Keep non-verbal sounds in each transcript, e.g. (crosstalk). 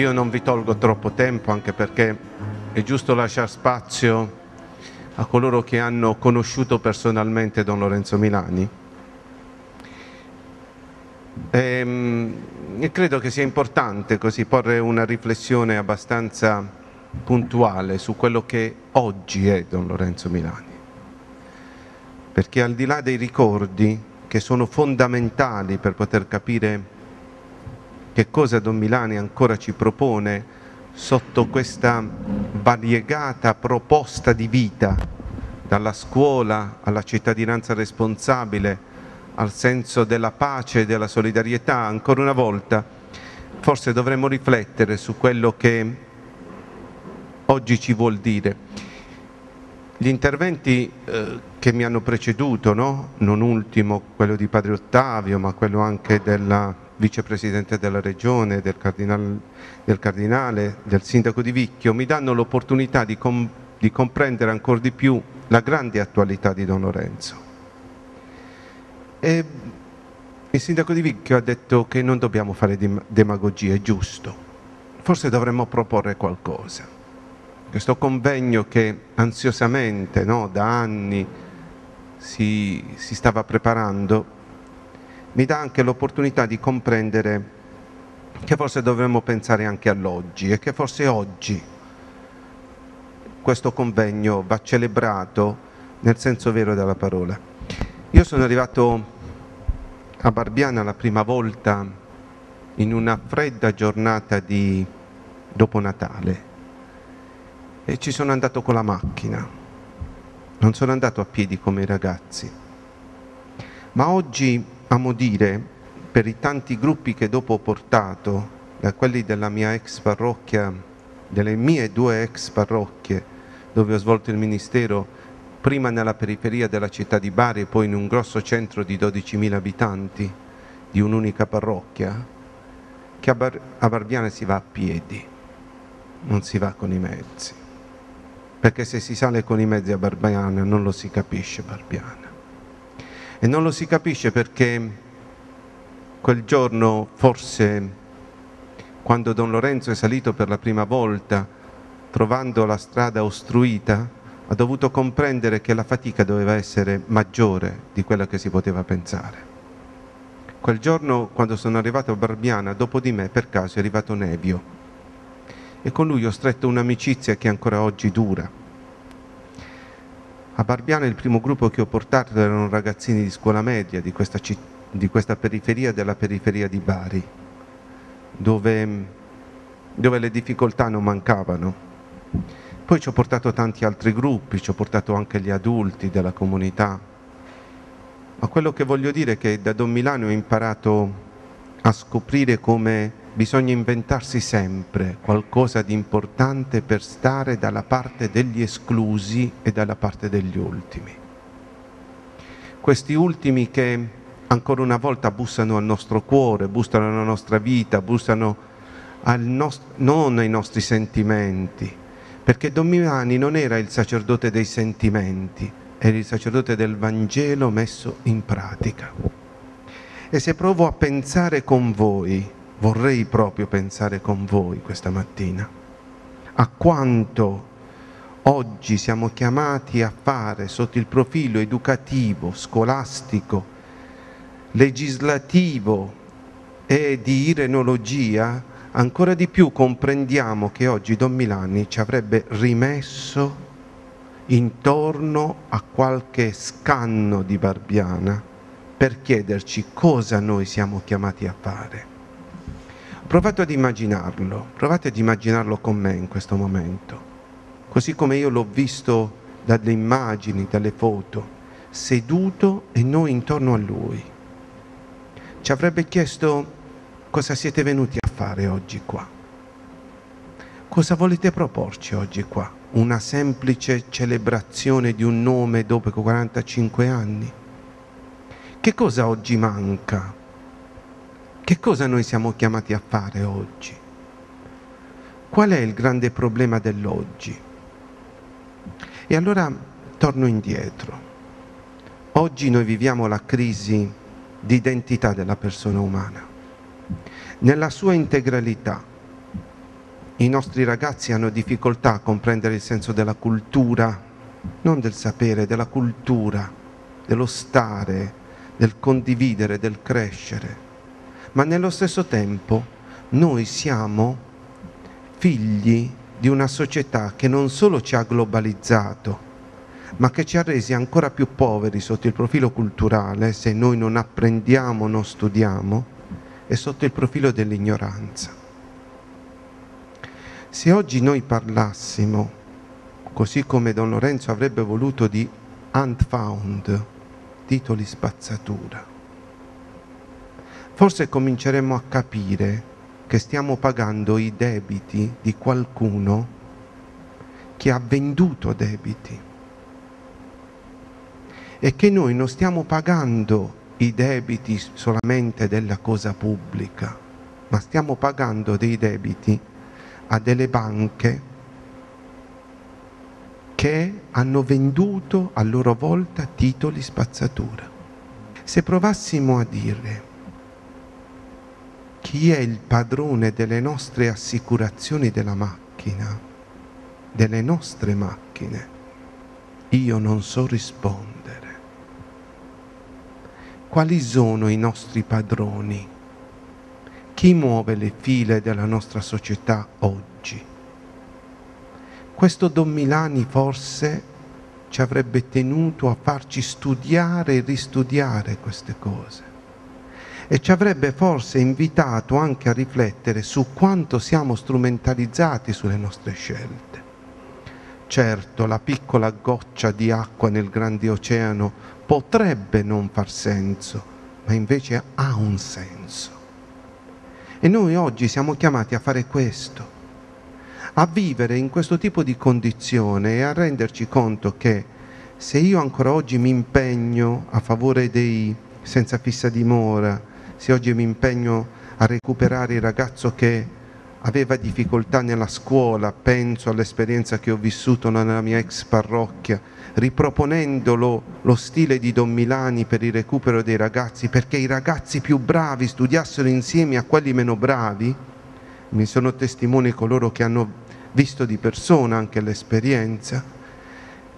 io non vi tolgo troppo tempo anche perché è giusto lasciare spazio a coloro che hanno conosciuto personalmente Don Lorenzo Milani. E, ehm, e credo che sia importante così porre una riflessione abbastanza puntuale su quello che oggi è Don Lorenzo Milani. Perché al di là dei ricordi che sono fondamentali per poter capire che cosa Don Milani ancora ci propone sotto questa variegata proposta di vita, dalla scuola alla cittadinanza responsabile, al senso della pace e della solidarietà, ancora una volta forse dovremmo riflettere su quello che oggi ci vuol dire. Gli interventi eh, che mi hanno preceduto, no? non ultimo quello di Padre Ottavio, ma quello anche della vicepresidente della regione, del cardinale, del, cardinale, del sindaco di Vicchio, mi danno l'opportunità di, com di comprendere ancora di più la grande attualità di Don Lorenzo. E il sindaco di Vicchio ha detto che non dobbiamo fare demagogia, è giusto. Forse dovremmo proporre qualcosa. Questo convegno che ansiosamente, no, da anni, si, si stava preparando, mi dà anche l'opportunità di comprendere che forse dovremmo pensare anche all'oggi e che forse oggi questo convegno va celebrato nel senso vero della parola. Io sono arrivato a Barbiana la prima volta in una fredda giornata di dopo Natale e ci sono andato con la macchina, non sono andato a piedi come i ragazzi, ma oggi amo dire, per i tanti gruppi che dopo ho portato, da quelli della mia ex parrocchia, delle mie due ex parrocchie, dove ho svolto il ministero, prima nella periferia della città di Bari e poi in un grosso centro di 12.000 abitanti, di un'unica parrocchia, che a, Bar- a Barbiana si va a piedi, non si va con i mezzi. Perché se si sale con i mezzi a Barbiana non lo si capisce Barbiana. E non lo si capisce perché quel giorno, forse quando Don Lorenzo è salito per la prima volta, trovando la strada ostruita, ha dovuto comprendere che la fatica doveva essere maggiore di quella che si poteva pensare. Quel giorno, quando sono arrivato a Barbiana, dopo di me, per caso, è arrivato Nevio. E con lui ho stretto un'amicizia che ancora oggi dura. A Barbiana il primo gruppo che ho portato erano ragazzini di scuola media di questa, di questa periferia della periferia di Bari, dove, dove le difficoltà non mancavano. Poi ci ho portato tanti altri gruppi, ci ho portato anche gli adulti della comunità. Ma quello che voglio dire è che da Don Milano ho imparato a scoprire come bisogna inventarsi sempre qualcosa di importante per stare dalla parte degli esclusi e dalla parte degli ultimi. Questi ultimi che ancora una volta bussano al nostro cuore, bussano alla nostra vita, bussano nost- non ai nostri sentimenti, perché Don Milani non era il sacerdote dei sentimenti, era il sacerdote del Vangelo messo in pratica. E se provo a pensare con voi, vorrei proprio pensare con voi questa mattina a quanto oggi siamo chiamati a fare sotto il profilo educativo, scolastico, legislativo e di irenologia, ancora di più comprendiamo che oggi Don Milani ci avrebbe rimesso intorno a qualche scanno di Barbiana per chiederci cosa noi siamo chiamati a fare. Provate ad immaginarlo, provate ad immaginarlo con me in questo momento, così come io l'ho visto dalle immagini, dalle foto, seduto e noi intorno a lui. Ci avrebbe chiesto cosa siete venuti a fare oggi qua. Cosa volete proporci oggi qua? Una semplice celebrazione di un nome dopo 45 anni? Che cosa oggi manca? Che cosa noi siamo chiamati a fare oggi? Qual è il grande problema dell'oggi? E allora torno indietro. Oggi noi viviamo la crisi di identità della persona umana, nella sua integralità, i nostri ragazzi hanno difficoltà a comprendere il senso della cultura, non del sapere, della cultura, dello stare, del condividere, del crescere. Ma nello stesso tempo noi siamo figli di una società che non solo ci ha globalizzato, ma che ci ha resi ancora più poveri sotto il profilo culturale se noi non apprendiamo, non studiamo, e sotto il profilo dell'ignoranza. Se oggi noi parlassimo, così come Don Lorenzo avrebbe voluto, di unfound, titoli spazzatura, forse cominceremmo a capire che stiamo pagando i debiti di qualcuno che ha venduto debiti e che noi non stiamo pagando i debiti solamente della cosa pubblica, ma stiamo pagando dei debiti a delle banche che hanno venduto a loro volta titoli spazzatura. Se provassimo a dire chi è il padrone delle nostre assicurazioni della macchina, delle nostre macchine, io non so rispondere. Quali sono i nostri padroni? Chi muove le file della nostra società oggi? Questo Don Milani forse ci avrebbe tenuto a farci studiare e ristudiare queste cose e ci avrebbe forse invitato anche a riflettere su quanto siamo strumentalizzati sulle nostre scelte. Certo, la piccola goccia di acqua nel grande oceano potrebbe non far senso, ma invece ha un senso. E noi oggi siamo chiamati a fare questo, a vivere in questo tipo di condizione e a renderci conto che se io ancora oggi mi impegno a favore dei senza fissa dimora, se oggi mi impegno a recuperare il ragazzo che aveva difficoltà nella scuola, penso all'esperienza che ho vissuto nella mia ex parrocchia, riproponendolo lo stile di Don Milani per il recupero dei ragazzi, perché i ragazzi più bravi studiassero insieme a quelli meno bravi, mi sono testimoni coloro che hanno visto di persona anche l'esperienza,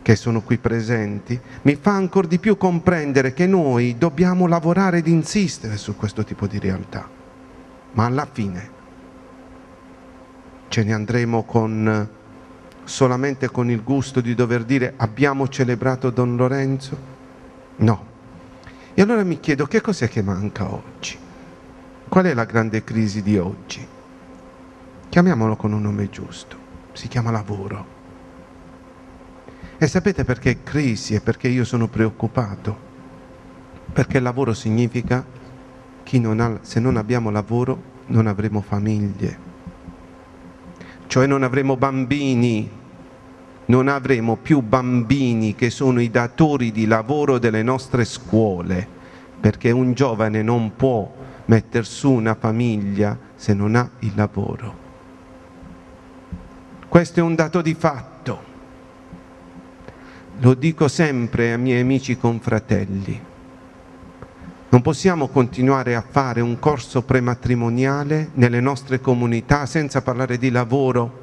che sono qui presenti, mi fa ancora di più comprendere che noi dobbiamo lavorare ed insistere su questo tipo di realtà. Ma alla fine ce ne andremo con, solamente con il gusto di dover dire abbiamo celebrato Don Lorenzo? No. E allora mi chiedo che cos'è che manca oggi? Qual è la grande crisi di oggi? Chiamiamolo con un nome giusto, si chiama lavoro. E sapete perché crisi e perché io sono preoccupato? Perché lavoro significa che se non abbiamo lavoro non avremo famiglie, cioè non avremo bambini, non avremo più bambini che sono i datori di lavoro delle nostre scuole, perché un giovane non può mettere su una famiglia se non ha il lavoro. Questo è un dato di fatto. Lo dico sempre ai miei amici confratelli. Non possiamo continuare a fare un corso prematrimoniale nelle nostre comunità senza parlare di lavoro,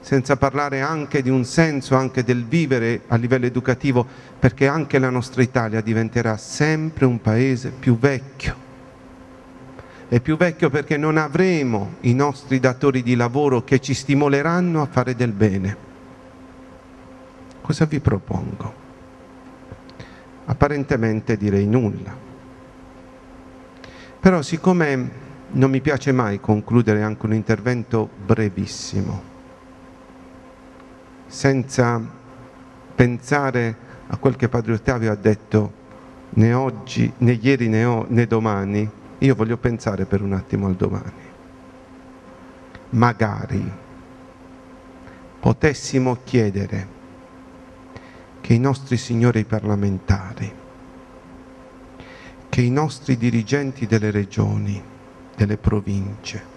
senza parlare anche di un senso anche del vivere a livello educativo, perché anche la nostra Italia diventerà sempre un paese più vecchio. È più vecchio perché non avremo i nostri datori di lavoro che ci stimoleranno a fare del bene. Cosa vi propongo? Apparentemente direi nulla. Però siccome non mi piace mai concludere anche un intervento brevissimo, senza pensare a quel che Padre Ottavio ha detto né oggi, né ieri, né, o, né domani, io voglio pensare per un attimo al domani. Magari potessimo chiedere che i nostri signori parlamentari, che i nostri dirigenti delle regioni, delle province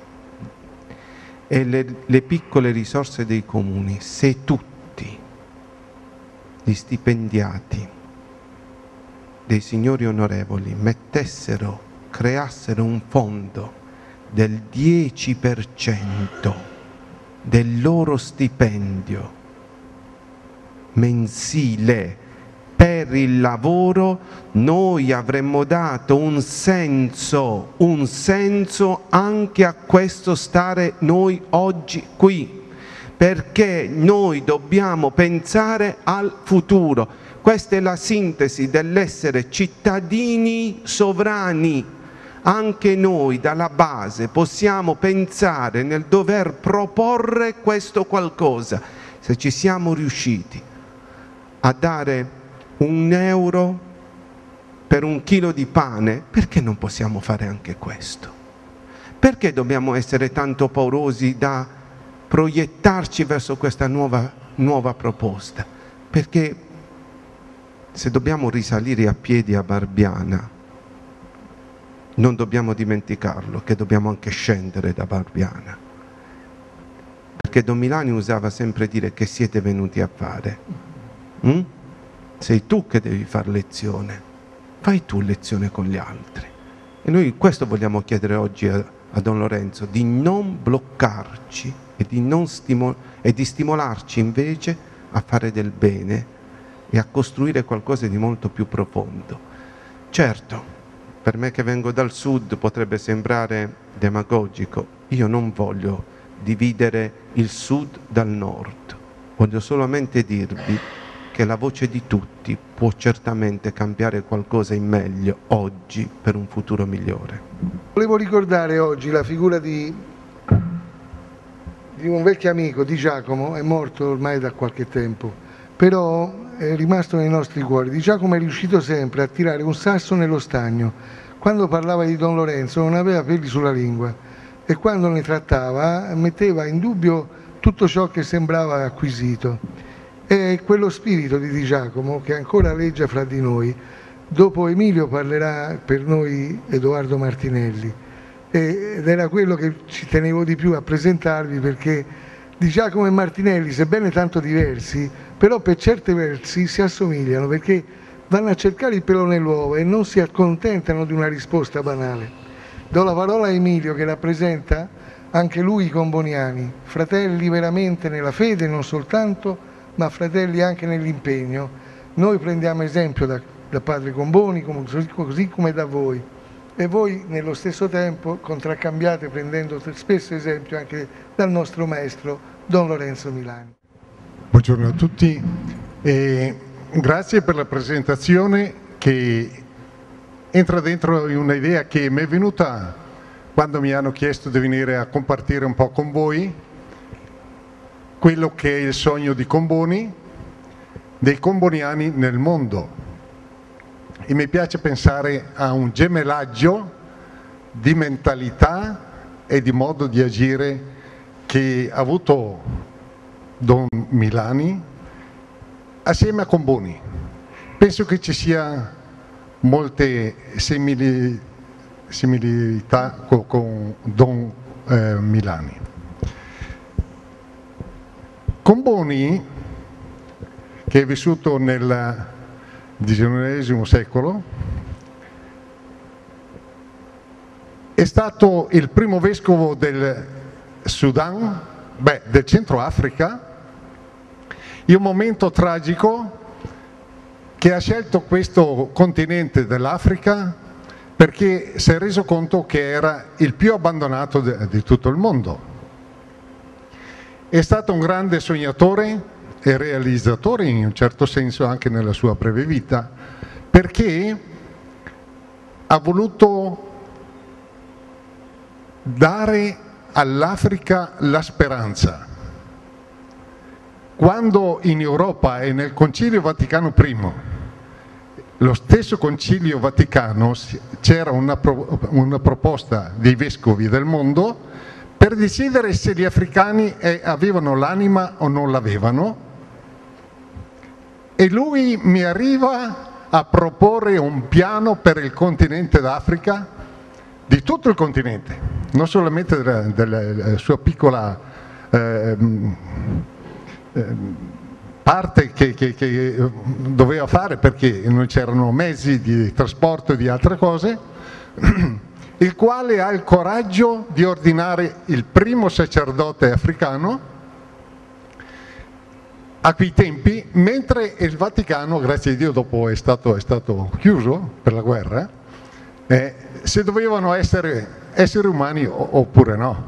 e le, le piccole risorse dei comuni, se tutti gli stipendiati dei signori onorevoli mettessero, creassero un fondo del 10% del loro stipendio mensile per il lavoro, noi avremmo dato un senso, un senso anche a questo stare noi oggi qui, perché noi dobbiamo pensare al futuro. Questa è la sintesi dell'essere cittadini sovrani. Anche noi dalla base possiamo pensare nel dover proporre questo qualcosa, se ci siamo riusciti a dare un euro per un chilo di pane, perché non possiamo fare anche questo? Perché dobbiamo essere tanto paurosi da proiettarci verso questa nuova, nuova proposta? Perché se dobbiamo risalire a piedi a Barbiana, non dobbiamo dimenticarlo che dobbiamo anche scendere da Barbiana. Perché Don Milani usava sempre dire che siete venuti a fare. Mm? sei tu che devi fare lezione, fai tu lezione con gli altri. E noi questo vogliamo chiedere oggi a, a Don Lorenzo, di non bloccarci e di, non stimol- e di stimolarci invece a fare del bene e a costruire qualcosa di molto più profondo. Certo, per me che vengo dal sud potrebbe sembrare demagogico, io non voglio dividere il sud dal nord, voglio solamente dirvi che la voce di tutti può certamente cambiare qualcosa in meglio oggi per un futuro migliore. Volevo ricordare oggi la figura di, di un vecchio amico, di Giacomo, è morto ormai da qualche tempo, però è rimasto nei nostri cuori. Di Giacomo è riuscito sempre a tirare un sasso nello stagno. Quando parlava di Don Lorenzo non aveva peli sulla lingua e quando ne trattava metteva in dubbio tutto ciò che sembrava acquisito. È quello spirito di Di Giacomo che ancora leggia fra di noi. Dopo Emilio parlerà per noi Edoardo Martinelli ed era quello che ci tenevo di più a presentarvi perché Di Giacomo e Martinelli, sebbene tanto diversi, però per certi versi si assomigliano perché vanno a cercare il pelo nell'uovo e non si accontentano di una risposta banale. Do la parola a Emilio che rappresenta anche lui i comboniani, fratelli veramente nella fede non soltanto, ma fratelli anche nell'impegno. Noi prendiamo esempio da, da Padre Comboni, così, così come da voi, e voi nello stesso tempo contraccambiate prendendo spesso esempio anche dal nostro maestro Don Lorenzo Milani. Buongiorno a tutti e grazie per la presentazione che entra dentro in un'idea che mi è venuta quando mi hanno chiesto di venire a compartire un po' con voi quello che è il sogno di Comboni, dei comboniani nel mondo. E mi piace pensare a un gemellaggio di mentalità e di modo di agire che ha avuto Don Milani assieme a Comboni. Penso che ci sia molte simili, similità con, con Don eh, Milani. Comboni, che è vissuto nel XIX secolo, è stato il primo vescovo del Sudan, beh, del Centro Africa, in un momento tragico che ha scelto questo continente dell'Africa perché si è reso conto che era il più abbandonato di tutto il mondo. È stato un grande sognatore e realizzatore in un certo senso anche nella sua breve vita perché ha voluto dare all'Africa la speranza. Quando in Europa e nel Concilio Vaticano I, lo stesso Concilio Vaticano, c'era una, pro, una proposta dei vescovi del mondo per decidere se gli africani eh, avevano l'anima o non l'avevano e lui mi arriva a proporre un piano per il continente d'Africa, di tutto il continente, non solamente della, della sua piccola eh, parte che, che, che doveva fare perché non c'erano mezzi di trasporto e di altre cose (clears throat) il quale ha il coraggio di ordinare il primo sacerdote africano a quei tempi, mentre il Vaticano, grazie a Dio, dopo è stato, è stato chiuso per la guerra, eh, se dovevano essere esseri umani oppure no.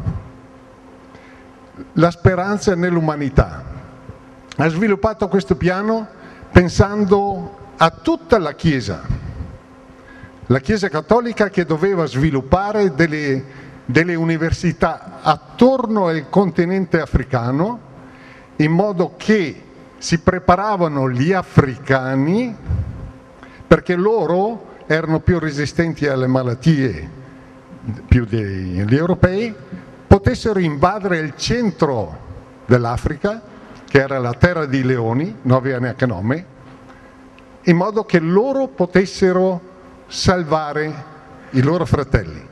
La speranza nell'umanità. Ha sviluppato questo piano pensando a tutta la Chiesa, la Chiesa cattolica che doveva sviluppare delle, delle università attorno al continente africano in modo che si preparavano gli africani perché loro erano più resistenti alle malattie più degli europei, potessero invadere il centro dell'Africa, che era la terra dei leoni, non aveva neanche nome, in modo che loro potessero salvare i loro fratelli.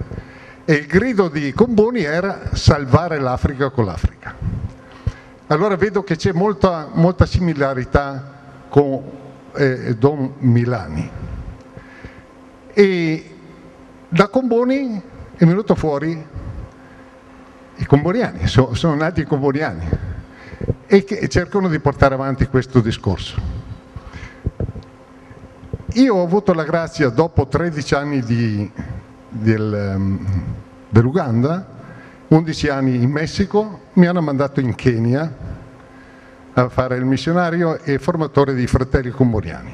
E il grido di Comboni era salvare l'Africa con l'Africa. Allora vedo che c'è molta, molta similarità con eh, Don Milani. E da Comboni è venuto fuori i comboniani, sono, sono nati i comboniani e che cercano di portare avanti questo discorso. Io ho avuto la grazia, dopo 13 anni di, del, um, dell'Uganda, 11 anni in Messico, mi hanno mandato in Kenya a fare il missionario e formatore di fratelli comboniani.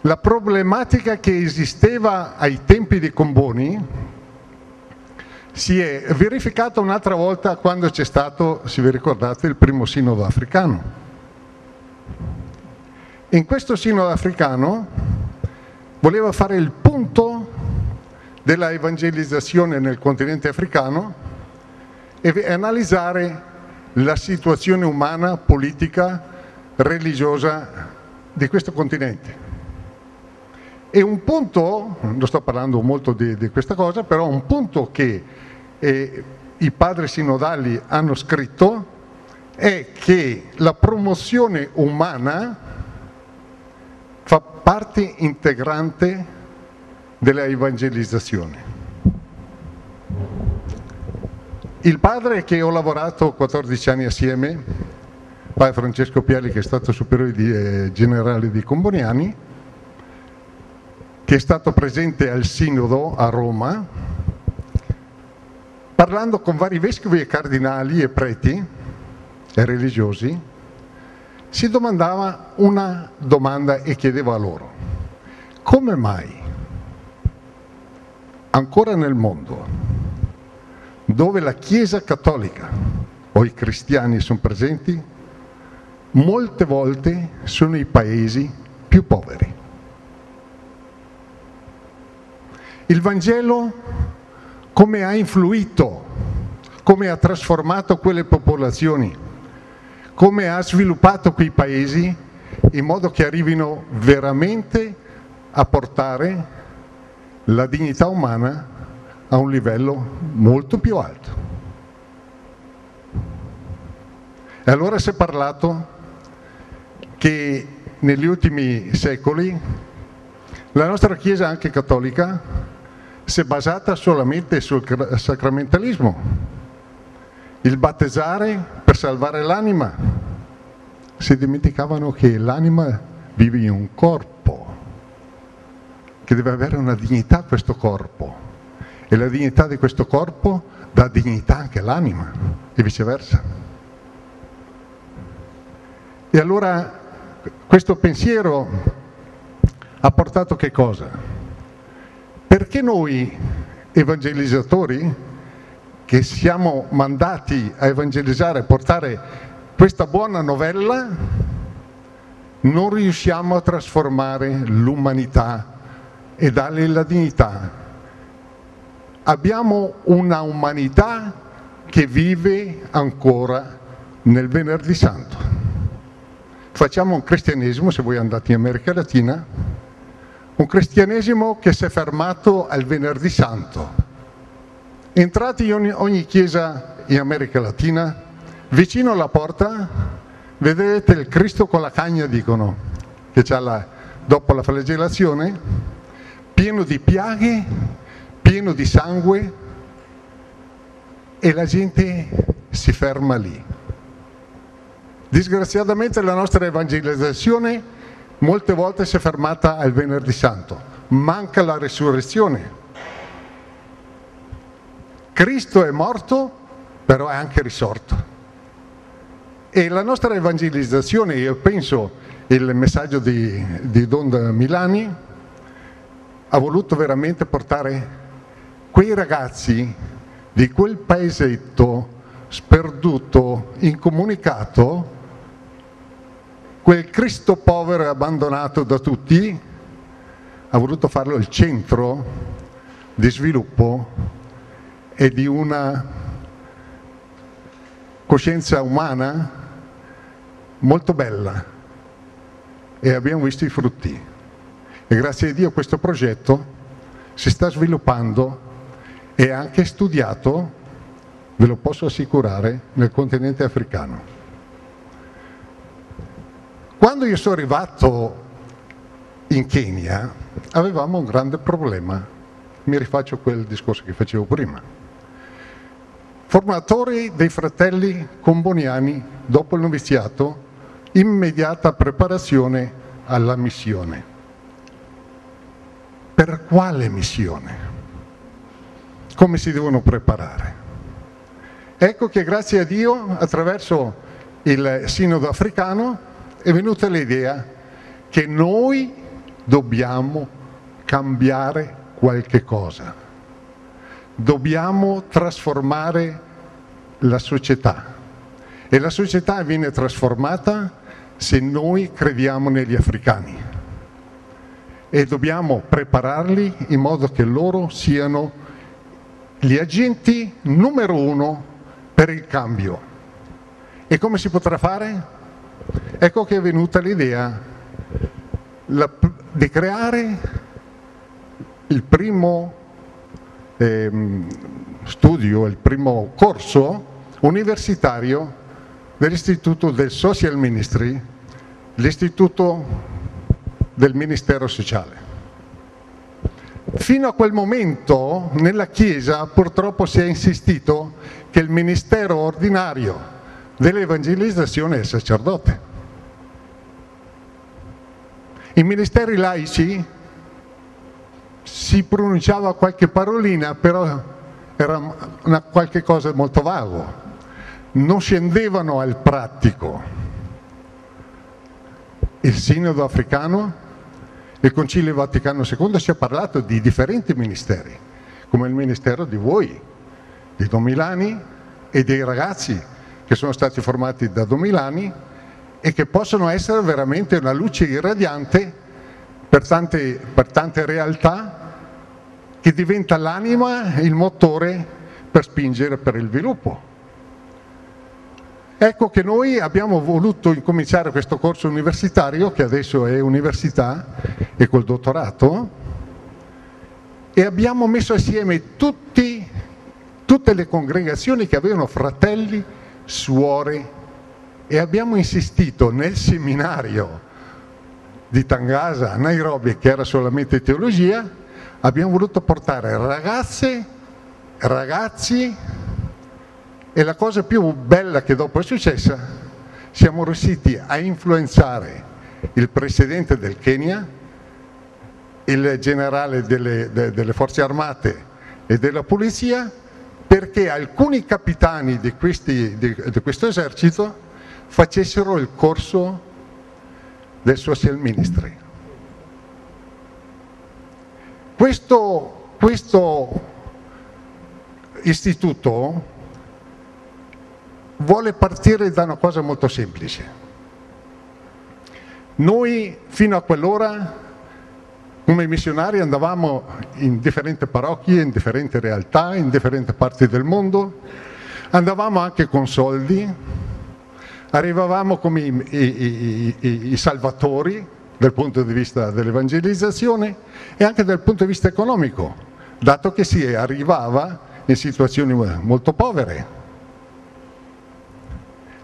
La problematica che esisteva ai tempi di Comboni si è verificata un'altra volta quando c'è stato, se vi ricordate, il primo sinodo africano. In questo sinodo africano voleva fare il punto della evangelizzazione nel continente africano e analizzare la situazione umana, politica, religiosa di questo continente. E un punto, non sto parlando molto di, di questa cosa, però un punto che eh, i padri sinodali hanno scritto è che la promozione umana fa parte integrante della evangelizzazione. Il padre che ho lavorato 14 anni assieme, padre Francesco Piali che è stato superiore di, eh, generale di Comboniani, che è stato presente al Sinodo a Roma, parlando con vari vescovi e cardinali e preti e religiosi, si domandava una domanda e chiedeva a loro, come mai ancora nel mondo dove la Chiesa cattolica o i cristiani sono presenti, molte volte sono i paesi più poveri? Il Vangelo come ha influito, come ha trasformato quelle popolazioni, come ha sviluppato quei paesi in modo che arrivino veramente a portare la dignità umana a un livello molto più alto. E allora si è parlato che negli ultimi secoli la nostra Chiesa, anche cattolica, si è basata solamente sul sacramentalismo, il battezzare per salvare l'anima. Si dimenticavano che l'anima vive in un corpo, che deve avere una dignità questo corpo e la dignità di questo corpo dà dignità anche all'anima e viceversa. E allora questo pensiero ha portato che cosa? Perché noi evangelizzatori, che siamo mandati a evangelizzare, a portare questa buona novella, non riusciamo a trasformare l'umanità e darle la dignità. Abbiamo una umanità che vive ancora nel venerdì santo. Facciamo un cristianesimo, se voi andate in America Latina, un cristianesimo che si è fermato al venerdì santo. Entrati in ogni, chiesa in America Latina, vicino alla porta vedrete il Cristo con la cagna, dicono, che c'ha la, dopo la flagellazione, pieno di piaghe, pieno di sangue e la gente si ferma lì. Disgraziatamente la nostra evangelizzazione molte volte si è fermata al venerdì santo, manca la risurrezione. Cristo è morto, però è anche risorto. E la nostra evangelizzazione, io penso, il messaggio di, di Don Milani, ha voluto veramente portare quei ragazzi di quel paesetto sperduto, incomunicato, quel Cristo povero e abbandonato da tutti, ha voluto farlo il centro di sviluppo e di una coscienza umana molto bella e abbiamo visto i frutti. E grazie a Dio questo progetto si sta sviluppando e anche studiato, ve lo posso assicurare, nel continente africano. Quando io sono arrivato in Kenya avevamo un grande problema, mi rifaccio quel discorso che facevo prima. Formatori dei fratelli comboniani dopo il noviziato, immediata preparazione alla missione. Per quale missione? Come si devono preparare? Ecco che grazie a Dio, attraverso il sinodo africano, è venuta l'idea che noi dobbiamo cambiare qualche cosa, dobbiamo trasformare la società e la società viene trasformata se noi crediamo negli africani e dobbiamo prepararli in modo che loro siano gli agenti numero uno per il cambio. E come si potrà fare? Ecco che è venuta l'idea di creare il primo eh, studio, il primo corso universitario dell'Istituto del Social Ministry, l'istituto del Ministero Sociale. Fino a quel momento nella Chiesa purtroppo si è insistito che il ministero ordinario dell'evangelizzazione è il sacerdote. I ministeri laici si pronunciava qualche parolina, però era una qualche cosa molto vago, non scendevano al pratico. Il Sinodo africano, il Concilio Vaticano II si è parlato di differenti ministeri, come il ministero di voi, di Don Milani e dei ragazzi che sono stati formati da Domilani e che possono essere veramente una luce irradiante per tante, per tante realtà che diventa l'anima, il motore per spingere per il sviluppo. Ecco che noi abbiamo voluto incominciare questo corso universitario, che adesso è università e col dottorato, e abbiamo messo assieme tutti, tutte le congregazioni che avevano fratelli suore e abbiamo insistito nel seminario di Tangasa a Nairobi, che era solamente teologia, abbiamo voluto portare ragazze, ragazzi e la cosa più bella che dopo è successa, siamo riusciti a influenzare il presidente del Kenya, il generale delle, de, delle forze armate e della polizia perché alcuni capitani di, questi, di, di questo esercito facessero il corso del social ministry. Questo, questo istituto vuole partire da una cosa molto semplice. Noi fino a quell'ora come missionari andavamo in differenti parrocchie, in differenti realtà, in differenti parti del mondo, andavamo anche con soldi, arrivavamo come i, i, i, i salvatori dal punto di vista dell'evangelizzazione e anche dal punto di vista economico, dato che si arrivava in situazioni molto povere.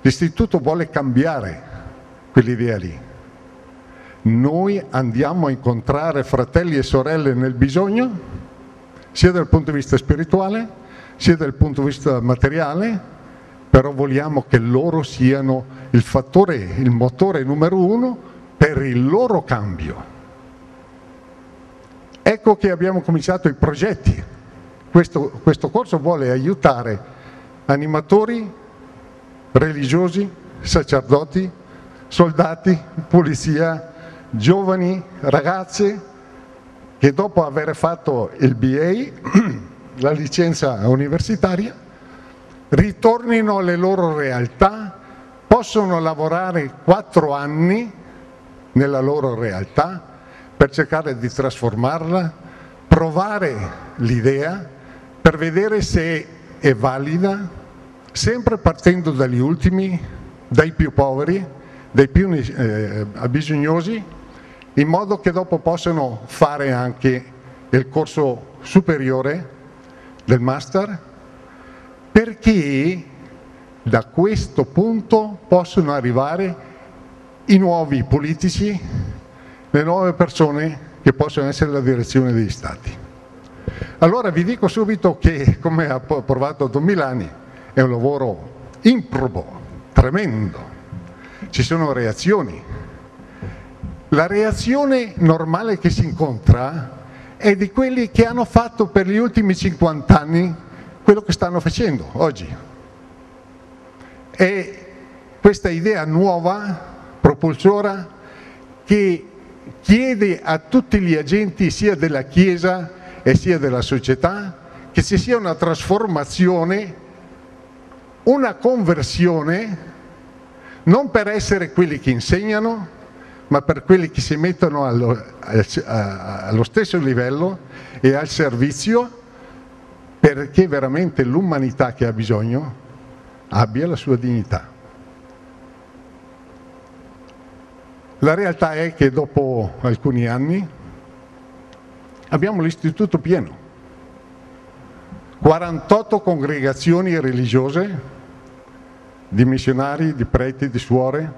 L'istituto vuole cambiare quell'idea lì noi andiamo a incontrare fratelli e sorelle nel bisogno, sia dal punto di vista spirituale, sia dal punto di vista materiale, però vogliamo che loro siano il fattore, il motore numero uno per il loro cambio. Ecco che abbiamo cominciato i progetti. Questo, questo corso vuole aiutare animatori, religiosi, sacerdoti, soldati, polizia, giovani, ragazze che dopo aver fatto il BA, (clears throat) la licenza universitaria, ritornino alle loro realtà, possono lavorare quattro anni nella loro realtà per cercare di trasformarla, provare l'idea per vedere se è valida, sempre partendo dagli ultimi, dai più poveri, dai più eh, bisognosi in modo che dopo possano fare anche il corso superiore del master, perché da questo punto possono arrivare i nuovi politici, le nuove persone che possono essere la direzione degli stati. Allora vi dico subito che, come ha provato Don Milani, è un lavoro improbo, tremendo, ci sono reazioni, la reazione normale che si incontra è di quelli che hanno fatto per gli ultimi 50 anni quello che stanno facendo oggi. È questa idea nuova, propulsora, che chiede a tutti gli agenti sia della Chiesa e sia della società che ci sia una trasformazione, una conversione, non per essere quelli che insegnano, ma per quelli che si mettono allo, allo stesso livello e al servizio perché veramente l'umanità che ha bisogno abbia la sua dignità. La realtà è che dopo alcuni anni abbiamo l'istituto pieno, 48 congregazioni religiose di missionari, di preti, di suore,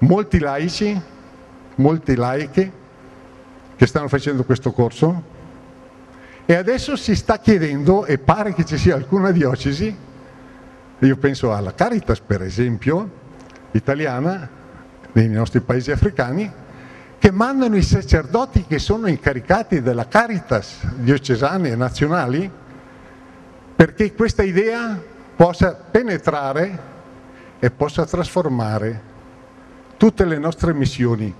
molti laici, molte laiche che stanno facendo questo corso. E adesso si sta chiedendo, e pare che ci sia alcuna diocesi, io penso alla Caritas per esempio, italiana, nei nostri paesi africani, che mandano i sacerdoti che sono incaricati della Caritas diocesane e nazionali perché questa idea possa penetrare e possa trasformare tutte le nostre missioni.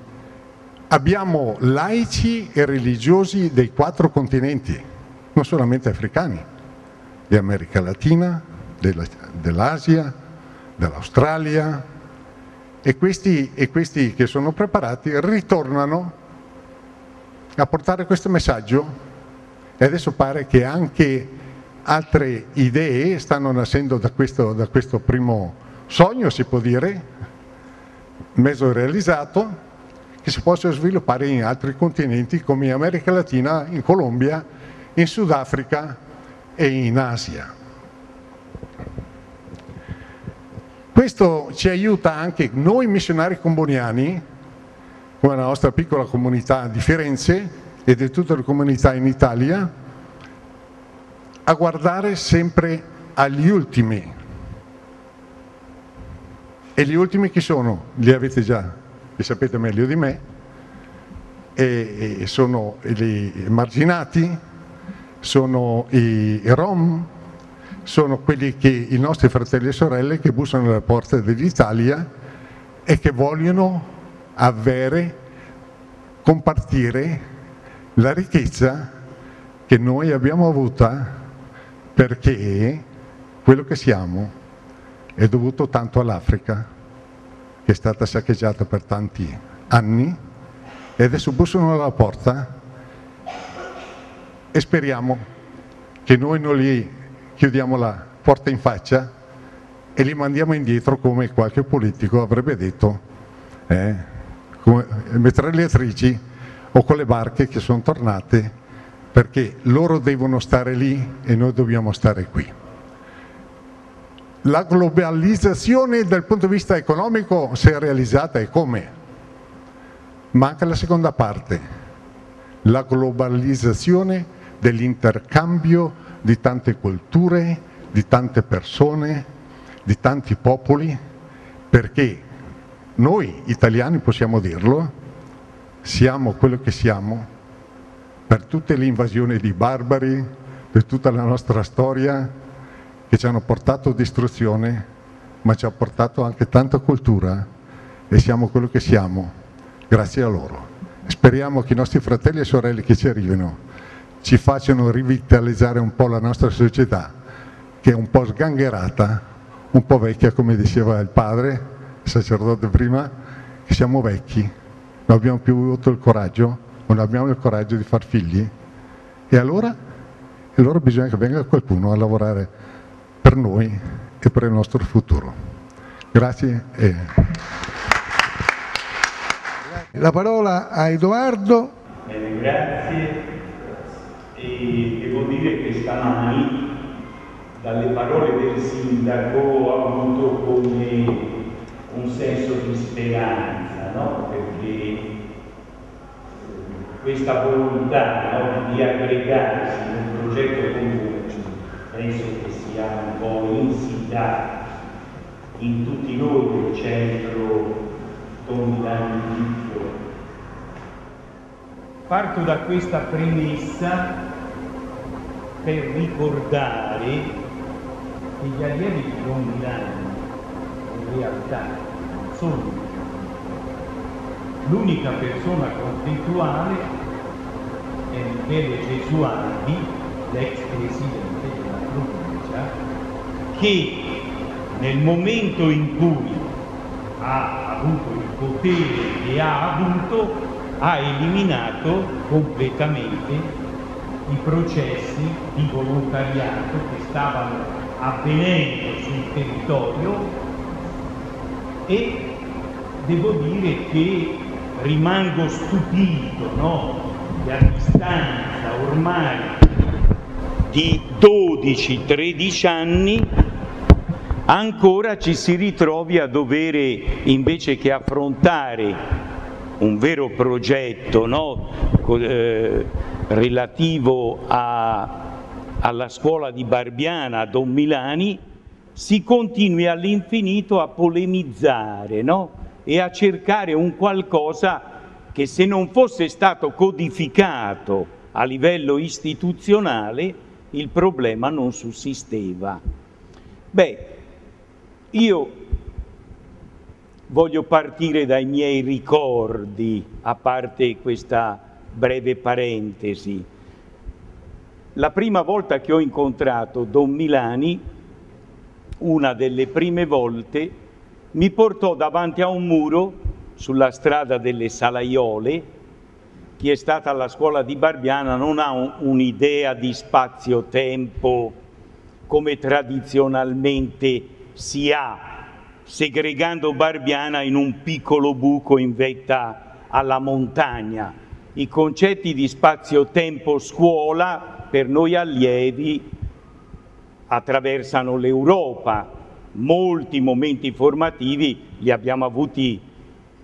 Abbiamo laici e religiosi dei quattro continenti, non solamente africani, di America Latina, dell'Asia, dell'Australia e questi, e questi che sono preparati ritornano a portare questo messaggio e adesso pare che anche altre idee stanno nascendo da questo, da questo primo sogno, si può dire, mezzo realizzato che si possa sviluppare in altri continenti come in America Latina, in Colombia, in Sudafrica e in Asia. Questo ci aiuta anche noi missionari comboniani, come la nostra piccola comunità di Firenze e di tutte le comunità in Italia, a guardare sempre agli ultimi e gli ultimi chi sono? Li avete già, li sapete meglio di me, e, sono gli emarginati, sono i rom, sono quelli che i nostri fratelli e sorelle che bussano alle porte dell'Italia e che vogliono avere, compartire la ricchezza che noi abbiamo avuta perché quello che siamo è dovuto tanto all'Africa, che è stata saccheggiata per tanti anni, e adesso bussano alla porta e speriamo che noi non gli chiudiamo la porta in faccia e li mandiamo indietro come qualche politico avrebbe detto, eh, come mitragliatrici o con le barche che sono tornate perché loro devono stare lì e noi dobbiamo stare qui. La globalizzazione dal punto di vista economico si è realizzata e come? Manca la seconda parte, la globalizzazione dell'intercambio di tante culture, di tante persone, di tanti popoli perché noi italiani possiamo dirlo, siamo quello che siamo per tutte le invasioni di barbari, per tutta la nostra storia che ci hanno portato distruzione, ma ci ha portato anche tanta cultura e siamo quello che siamo grazie a loro. Speriamo che i nostri fratelli e sorelle che ci arrivino ci facciano rivitalizzare un po' la nostra società, che è un po' sgangherata, un po' vecchia, come diceva il padre, il sacerdote prima, che siamo vecchi, non abbiamo più avuto il coraggio, non abbiamo il coraggio di far figli. E allora, e allora bisogna che venga qualcuno a lavorare per noi e per il nostro futuro. Grazie. E... La parola a Edoardo. Grazie e devo dire che stamani dalle parole del sindaco ho avuto come un senso di speranza, no? perché eh, questa volontà no? di aggregarsi in un progetto comune penso che sia un po' insita in tutti noi del centro Don Milano Parto da questa premessa per ricordare che gli allievi di Don Milano in realtà non sono l'unica persona contestuale è Michele Gesualdi, l'ex presidente della provincia, che nel momento in cui ha avuto il potere che ha avuto, ha eliminato completamente i processi di volontariato che stavano avvenendo sul territorio e devo dire che rimango stupito no? che a distanza ormai di 12-13 anni ancora ci si ritrovi a dovere invece che affrontare un vero progetto no? eh, relativo a, alla scuola di Barbiana a Don Milani, si continui all'infinito a polemizzare no? e a cercare un qualcosa che se non fosse stato codificato a livello istituzionale il problema non sussisteva. Beh, io voglio partire dai miei ricordi, a parte questa breve parentesi. La prima volta che ho incontrato Don Milani, una delle prime volte, mi portò davanti a un muro sulla strada delle Salaiole. Chi è stata alla scuola di Barbiana non ha un, un'idea di spazio-tempo come tradizionalmente si ha, segregando Barbiana in un piccolo buco in vetta alla montagna i concetti di spazio-tempo-scuola per noi allievi attraversano l'Europa. Molti momenti formativi li abbiamo avuti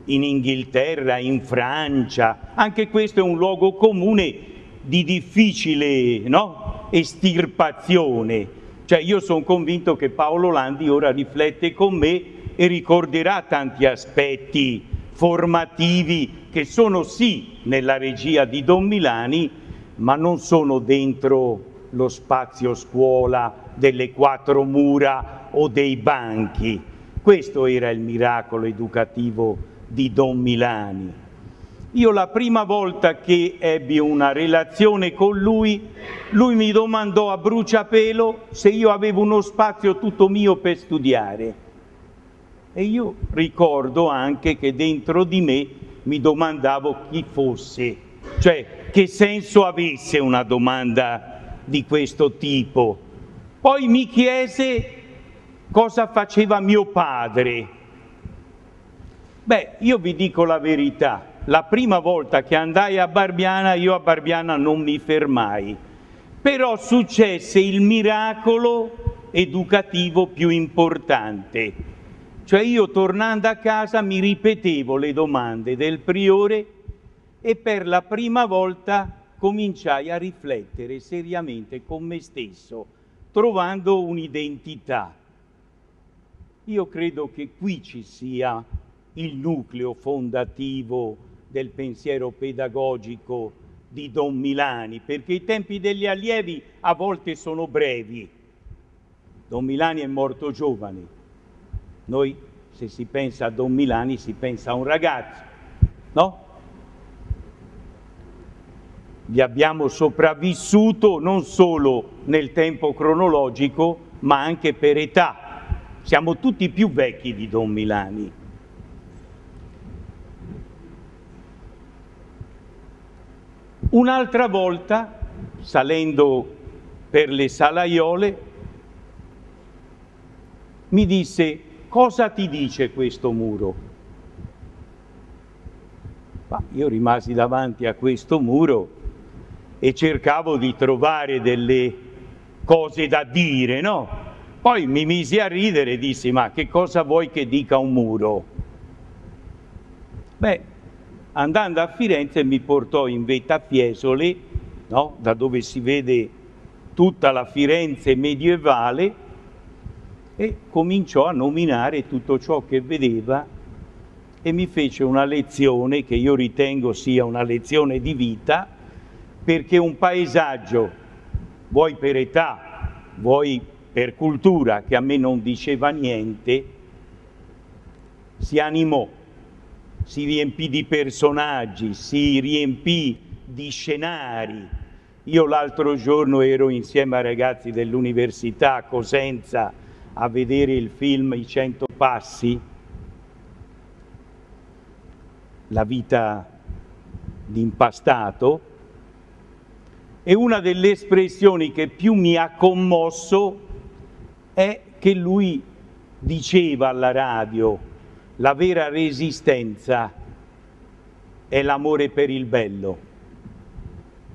in Inghilterra, in Francia. Anche questo è un luogo comune di difficile no? estirpazione. Cioè io sono convinto che Paolo Landi ora riflette con me e ricorderà tanti aspetti formativi che sono sì nella regia di Don Milani, ma non sono dentro lo spazio scuola delle quattro mura o dei banchi. Questo era il miracolo educativo di Don Milani. Io la prima volta che ebbi una relazione con lui, lui mi domandò a bruciapelo se io avevo uno spazio tutto mio per studiare. E io ricordo anche che dentro di me mi domandavo chi fosse, cioè che senso avesse una domanda di questo tipo. Poi mi chiese cosa faceva mio padre. Beh, io vi dico la verità, la prima volta che andai a Barbiana, io a Barbiana non mi fermai, però successe il miracolo educativo più importante cioè io tornando a casa mi ripetevo le domande del priore e per la prima volta cominciai a riflettere seriamente con me stesso, trovando un'identità. Io credo che qui ci sia il nucleo fondativo del pensiero pedagogico di Don Milani, perché i tempi degli allievi a volte sono brevi. Don Milani è morto giovane. Noi, se si pensa a Don Milani, si pensa a un ragazzo, no? Gli abbiamo sopravvissuto non solo nel tempo cronologico, ma anche per età. Siamo tutti più vecchi di Don Milani. Un'altra volta, salendo per le salaiole, mi disse, cosa ti dice questo muro? Ma io rimasi davanti a questo muro e cercavo di trovare delle cose da dire, no? Poi mi misi a ridere e dissi, ma che cosa vuoi che dica un muro? Beh, andando a Firenze mi portò in vetta Fiesole, no? da dove si vede tutta la Firenze medievale, e cominciò a nominare tutto ciò che vedeva e mi fece una lezione che io ritengo sia una lezione di vita, perché un paesaggio, vuoi per età, vuoi per cultura, che a me non diceva niente, si animò si riempì di personaggi, si riempì di scenari. Io l'altro giorno ero insieme ai ragazzi dell'università a Cosenza a vedere il film I Cento Passi, la vita di impastato, e una delle espressioni che più mi ha commosso è che lui diceva alla radio, la vera resistenza è l'amore per il bello.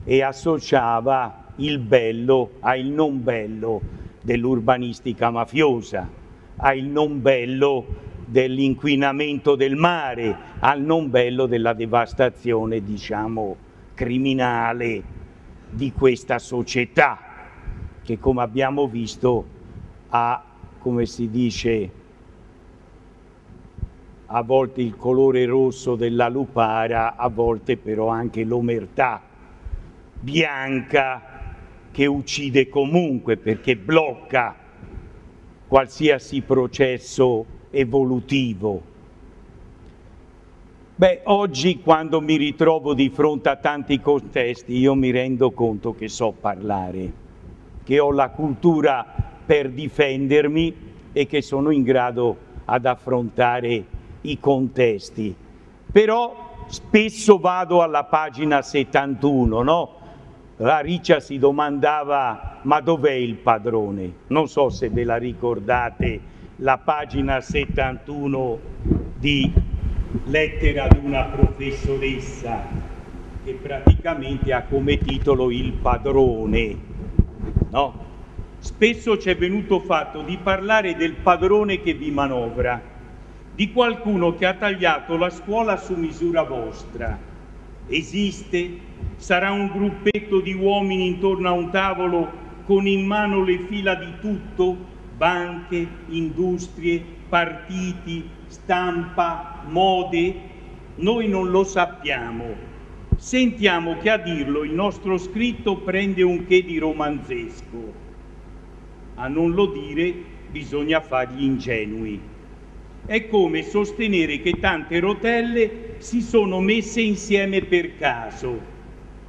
E associava il bello al non bello dell'urbanistica mafiosa, al non bello dell'inquinamento del mare, al non bello della devastazione, diciamo, criminale di questa società che come abbiamo visto ha, come si dice, a volte il colore rosso della lupara, a volte però anche l'omertà bianca che uccide comunque perché blocca qualsiasi processo evolutivo. Beh, oggi quando mi ritrovo di fronte a tanti contesti io mi rendo conto che so parlare, che ho la cultura per difendermi e che sono in grado ad affrontare i contesti. Però spesso vado alla pagina 71, no? La Riccia si domandava ma dov'è il padrone? Non so se ve la ricordate, la pagina 71 di lettera ad una professoressa che praticamente ha come titolo il padrone. No? Spesso ci è venuto fatto di parlare del padrone che vi manovra di qualcuno che ha tagliato la scuola su misura vostra. Esiste? Sarà un gruppetto di uomini intorno a un tavolo con in mano le fila di tutto? Banche, industrie, partiti, stampa, mode? Noi non lo sappiamo. Sentiamo che a dirlo il nostro scritto prende un che di romanzesco. A non lo dire bisogna fargli ingenui. È come sostenere che tante rotelle si sono messe insieme per caso.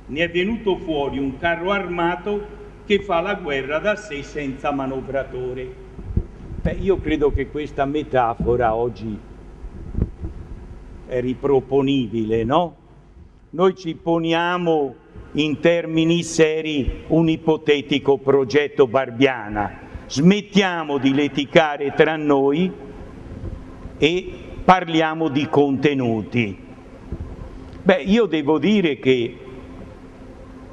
Ne è venuto fuori un carro armato che fa la guerra da sé senza manovratore. Beh, io credo che questa metafora oggi è riproponibile, no? Noi ci poniamo in termini seri un ipotetico progetto barbiana. Smettiamo di leticare tra noi e parliamo di contenuti. Beh, io devo dire che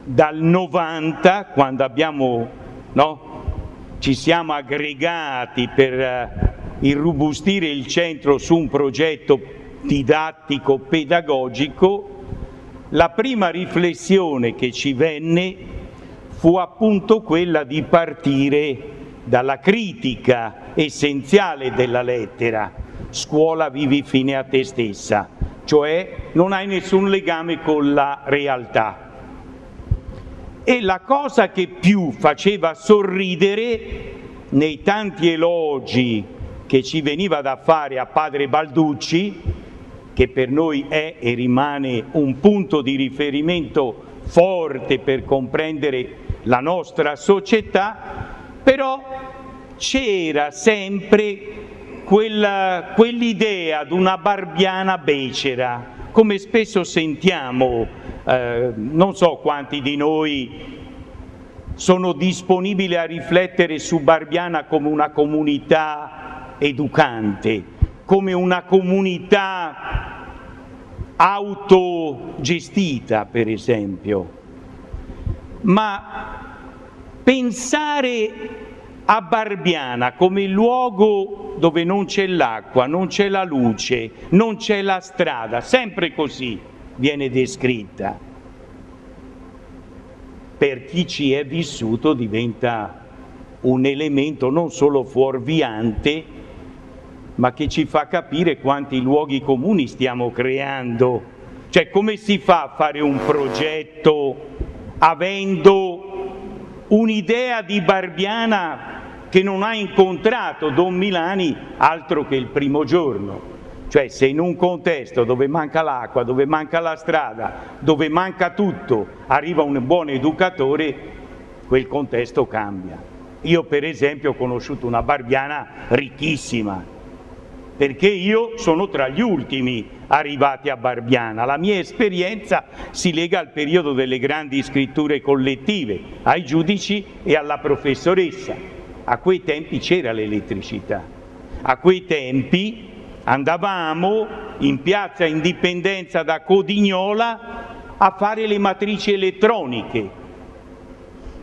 dal 90, quando abbiamo, no, ci siamo aggregati per uh, irrobustire il centro su un progetto didattico pedagogico, la prima riflessione che ci venne fu appunto quella di partire dalla critica essenziale della lettera, scuola vivi fine a te stessa, cioè non hai nessun legame con la realtà. E la cosa che più faceva sorridere nei tanti elogi che ci veniva da fare a padre Balducci, che per noi è e rimane un punto di riferimento forte per comprendere la nostra società, però c'era sempre quell'idea di una barbiana becera, come spesso sentiamo, eh, non so quanti di noi sono disponibili a riflettere su Barbiana come una comunità educante, come una comunità autogestita, per esempio. Ma pensare a Barbiana come luogo dove non c'è l'acqua, non c'è la luce, non c'è la strada, sempre così viene descritta. Per chi ci è vissuto diventa un elemento non solo fuorviante, ma che ci fa capire quanti luoghi comuni stiamo creando. Cioè come si fa a fare un progetto avendo un'idea di Barbiana che non ha incontrato Don Milani altro che il primo giorno. Cioè se in un contesto dove manca l'acqua, dove manca la strada, dove manca tutto, arriva un buon educatore, quel contesto cambia. Io per esempio ho conosciuto una barbiana ricchissima, perché io sono tra gli ultimi arrivati a Barbiana. La mia esperienza si lega al periodo delle grandi scritture collettive, ai giudici e alla professoressa. A quei tempi c'era l'elettricità, a quei tempi andavamo in piazza Indipendenza da Codignola a fare le matrici elettroniche.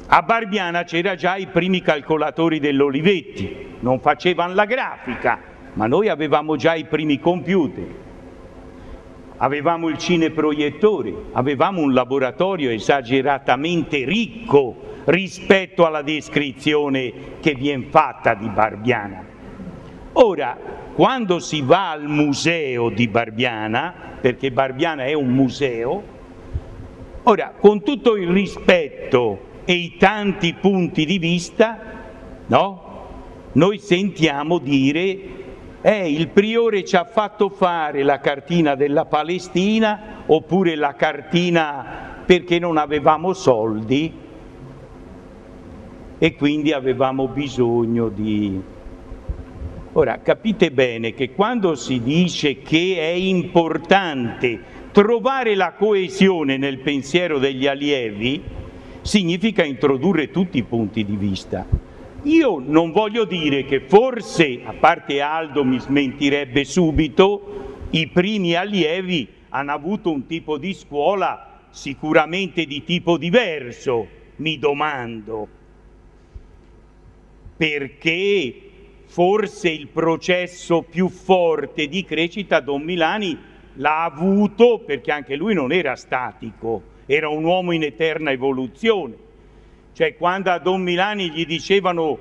A Barbiana c'era già i primi calcolatori dell'Olivetti, non facevano la grafica, ma noi avevamo già i primi computer, avevamo il cineproiettore, avevamo un laboratorio esageratamente ricco rispetto alla descrizione che viene fatta di Barbiana. Ora, quando si va al museo di Barbiana, perché Barbiana è un museo, ora, con tutto il rispetto e i tanti punti di vista, no? Noi sentiamo dire eh, il priore ci ha fatto fare la cartina della Palestina oppure la cartina perché non avevamo soldi e quindi avevamo bisogno di... Ora, capite bene che quando si dice che è importante trovare la coesione nel pensiero degli allievi, significa introdurre tutti i punti di vista. Io non voglio dire che forse, a parte Aldo mi smentirebbe subito, i primi allievi hanno avuto un tipo di scuola sicuramente di tipo diverso, mi domando perché forse il processo più forte di crescita Don Milani l'ha avuto perché anche lui non era statico, era un uomo in eterna evoluzione. Cioè quando a Don Milani gli dicevano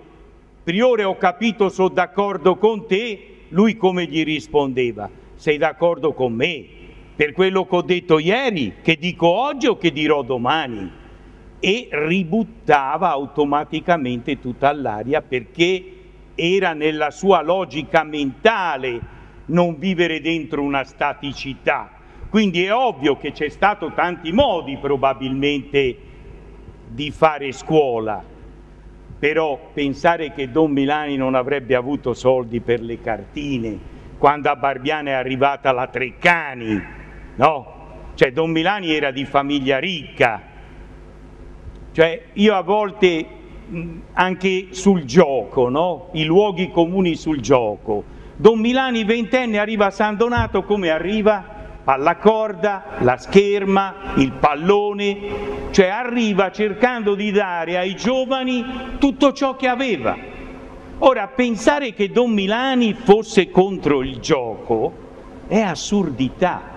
Priore ho capito, sono d'accordo con te, lui come gli rispondeva? Sei d'accordo con me? Per quello che ho detto ieri, che dico oggi o che dirò domani? e ributtava automaticamente tutta all'aria perché era nella sua logica mentale non vivere dentro una staticità. Quindi è ovvio che c'è stato tanti modi probabilmente di fare scuola, però pensare che Don Milani non avrebbe avuto soldi per le cartine quando a Barbiana è arrivata la Treccani, no? Cioè Don Milani era di famiglia ricca, cioè io a volte anche sul gioco, no? i luoghi comuni sul gioco. Don Milani ventenne arriva a San Donato come arriva? Palla corda, la scherma, il pallone, cioè arriva cercando di dare ai giovani tutto ciò che aveva. Ora, pensare che Don Milani fosse contro il gioco è assurdità.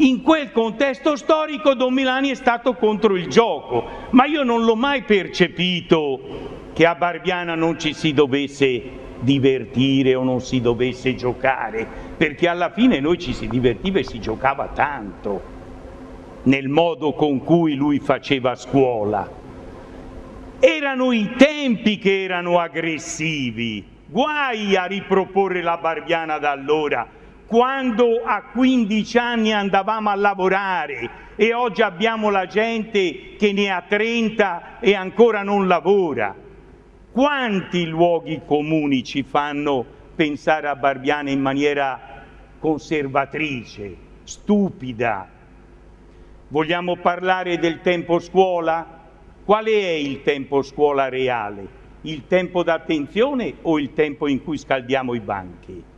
In quel contesto storico Don Milani è stato contro il gioco, ma io non l'ho mai percepito che a Barbiana non ci si dovesse divertire o non si dovesse giocare, perché alla fine noi ci si divertiva e si giocava tanto nel modo con cui lui faceva scuola. Erano i tempi che erano aggressivi, guai a riproporre la Barbiana da allora, quando a 15 anni andavamo a lavorare e oggi abbiamo la gente che ne ha 30 e ancora non lavora. Quanti luoghi comuni ci fanno pensare a Barbiana in maniera conservatrice, stupida? Vogliamo parlare del tempo scuola? Qual è il tempo scuola reale? Il tempo d'attenzione o il tempo in cui scaldiamo i banchi?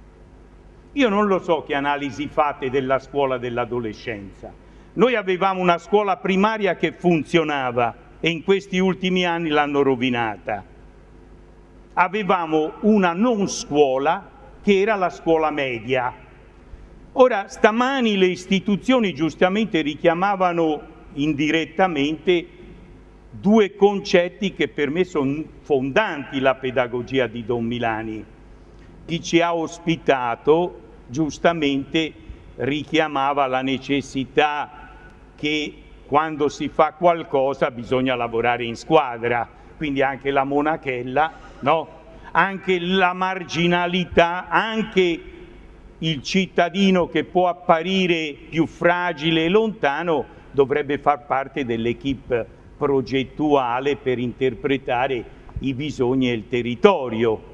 Io non lo so che analisi fate della scuola dell'adolescenza. Noi avevamo una scuola primaria che funzionava e in questi ultimi anni l'hanno rovinata avevamo una non scuola che era la scuola media. Ora, stamani le istituzioni giustamente richiamavano indirettamente due concetti che per me sono fondanti la pedagogia di Don Milani. Chi ci ha ospitato giustamente richiamava la necessità che quando si fa qualcosa bisogna lavorare in squadra, quindi anche la monachella no? anche la marginalità, anche il cittadino che può apparire più fragile e lontano dovrebbe far parte dell'equipe progettuale per interpretare i bisogni e il territorio.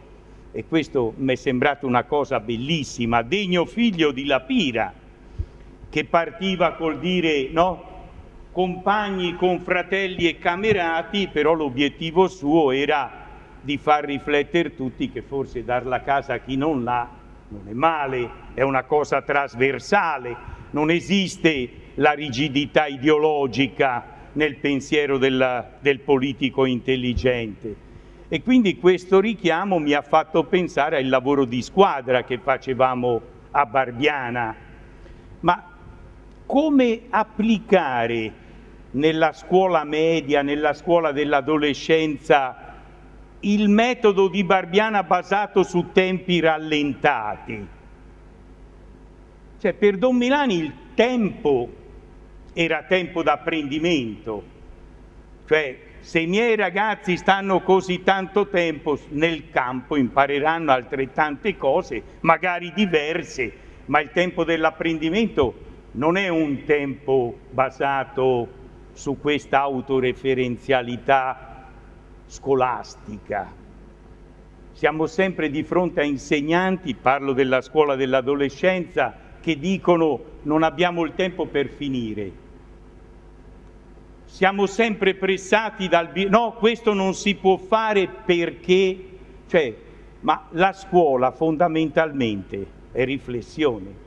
E questo mi è sembrato una cosa bellissima, degno figlio di Lapira, che partiva col dire no, compagni, confratelli e camerati, però l'obiettivo suo era di far riflettere tutti che forse dar la casa a chi non l'ha non è male, è una cosa trasversale, non esiste la rigidità ideologica nel pensiero del, del politico intelligente. E quindi questo richiamo mi ha fatto pensare al lavoro di squadra che facevamo a Barbiana. Ma come applicare nella scuola media, nella scuola dell'adolescenza, il metodo di Barbiana basato su tempi rallentati. Cioè, per Don Milani il tempo era tempo d'apprendimento, cioè se i miei ragazzi stanno così tanto tempo nel campo impareranno altrettante cose, magari diverse, ma il tempo dell'apprendimento non è un tempo basato su questa autoreferenzialità scolastica. Siamo sempre di fronte a insegnanti, parlo della scuola dell'adolescenza, che dicono non abbiamo il tempo per finire. Siamo sempre pressati dal... No, questo non si può fare perché... Cioè, ma la scuola fondamentalmente è riflessione.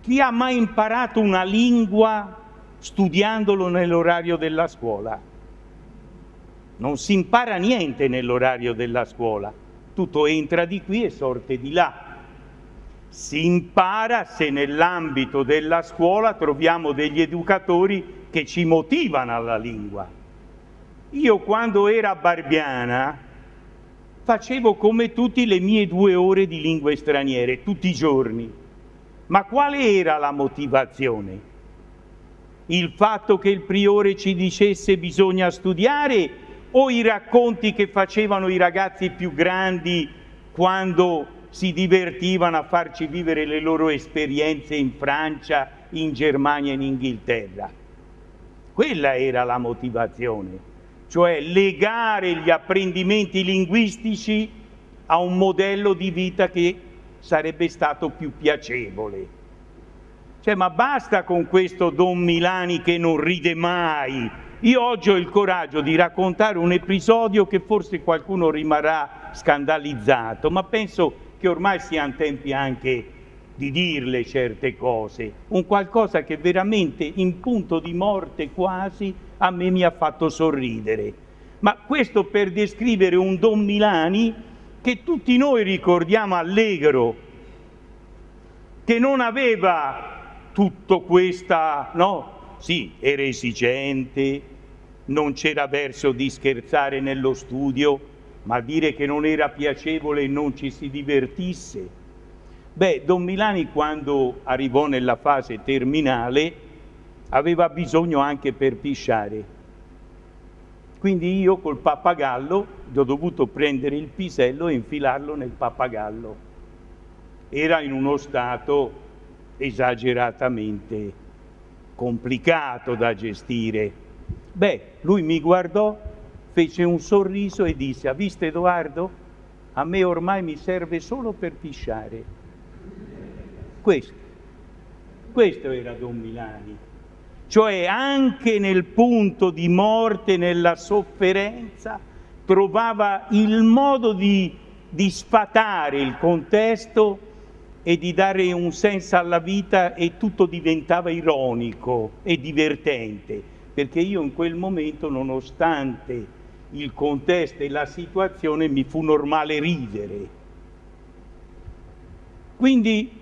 Chi ha mai imparato una lingua studiandolo nell'orario della scuola? non si impara niente nell'orario della scuola, tutto entra di qui e sorte di là. Si impara se nell'ambito della scuola troviamo degli educatori che ci motivano alla lingua. Io quando ero a Barbiana facevo come tutti le mie due ore di lingue straniere, tutti i giorni. Ma quale era la motivazione? Il fatto che il priore ci dicesse bisogna studiare o i racconti che facevano i ragazzi più grandi quando si divertivano a farci vivere le loro esperienze in Francia, in Germania e in Inghilterra. Quella era la motivazione, cioè legare gli apprendimenti linguistici a un modello di vita che sarebbe stato più piacevole. Cioè, ma basta con questo Don Milani che non ride mai, io oggi ho il coraggio di raccontare un episodio che forse qualcuno rimarrà scandalizzato, ma penso che ormai siano tempi anche di dirle certe cose, un qualcosa che veramente in punto di morte quasi a me mi ha fatto sorridere. Ma questo per descrivere un Don Milani che tutti noi ricordiamo allegro, che non aveva tutto questa, no? Sì, era esigente, non c'era verso di scherzare nello studio, ma dire che non era piacevole e non ci si divertisse. Beh, Don Milani quando arrivò nella fase terminale aveva bisogno anche per pisciare. Quindi io col pappagallo ho dovuto prendere il pisello e infilarlo nel pappagallo. Era in uno stato esageratamente complicato da gestire. Beh, lui mi guardò, fece un sorriso e disse, ha visto Edoardo? A me ormai mi serve solo per pisciare. Questo, questo era Don Milani. Cioè anche nel punto di morte, nella sofferenza, trovava il modo di, di sfatare il contesto e di dare un senso alla vita e tutto diventava ironico e divertente, perché io in quel momento, nonostante il contesto e la situazione, mi fu normale ridere. Quindi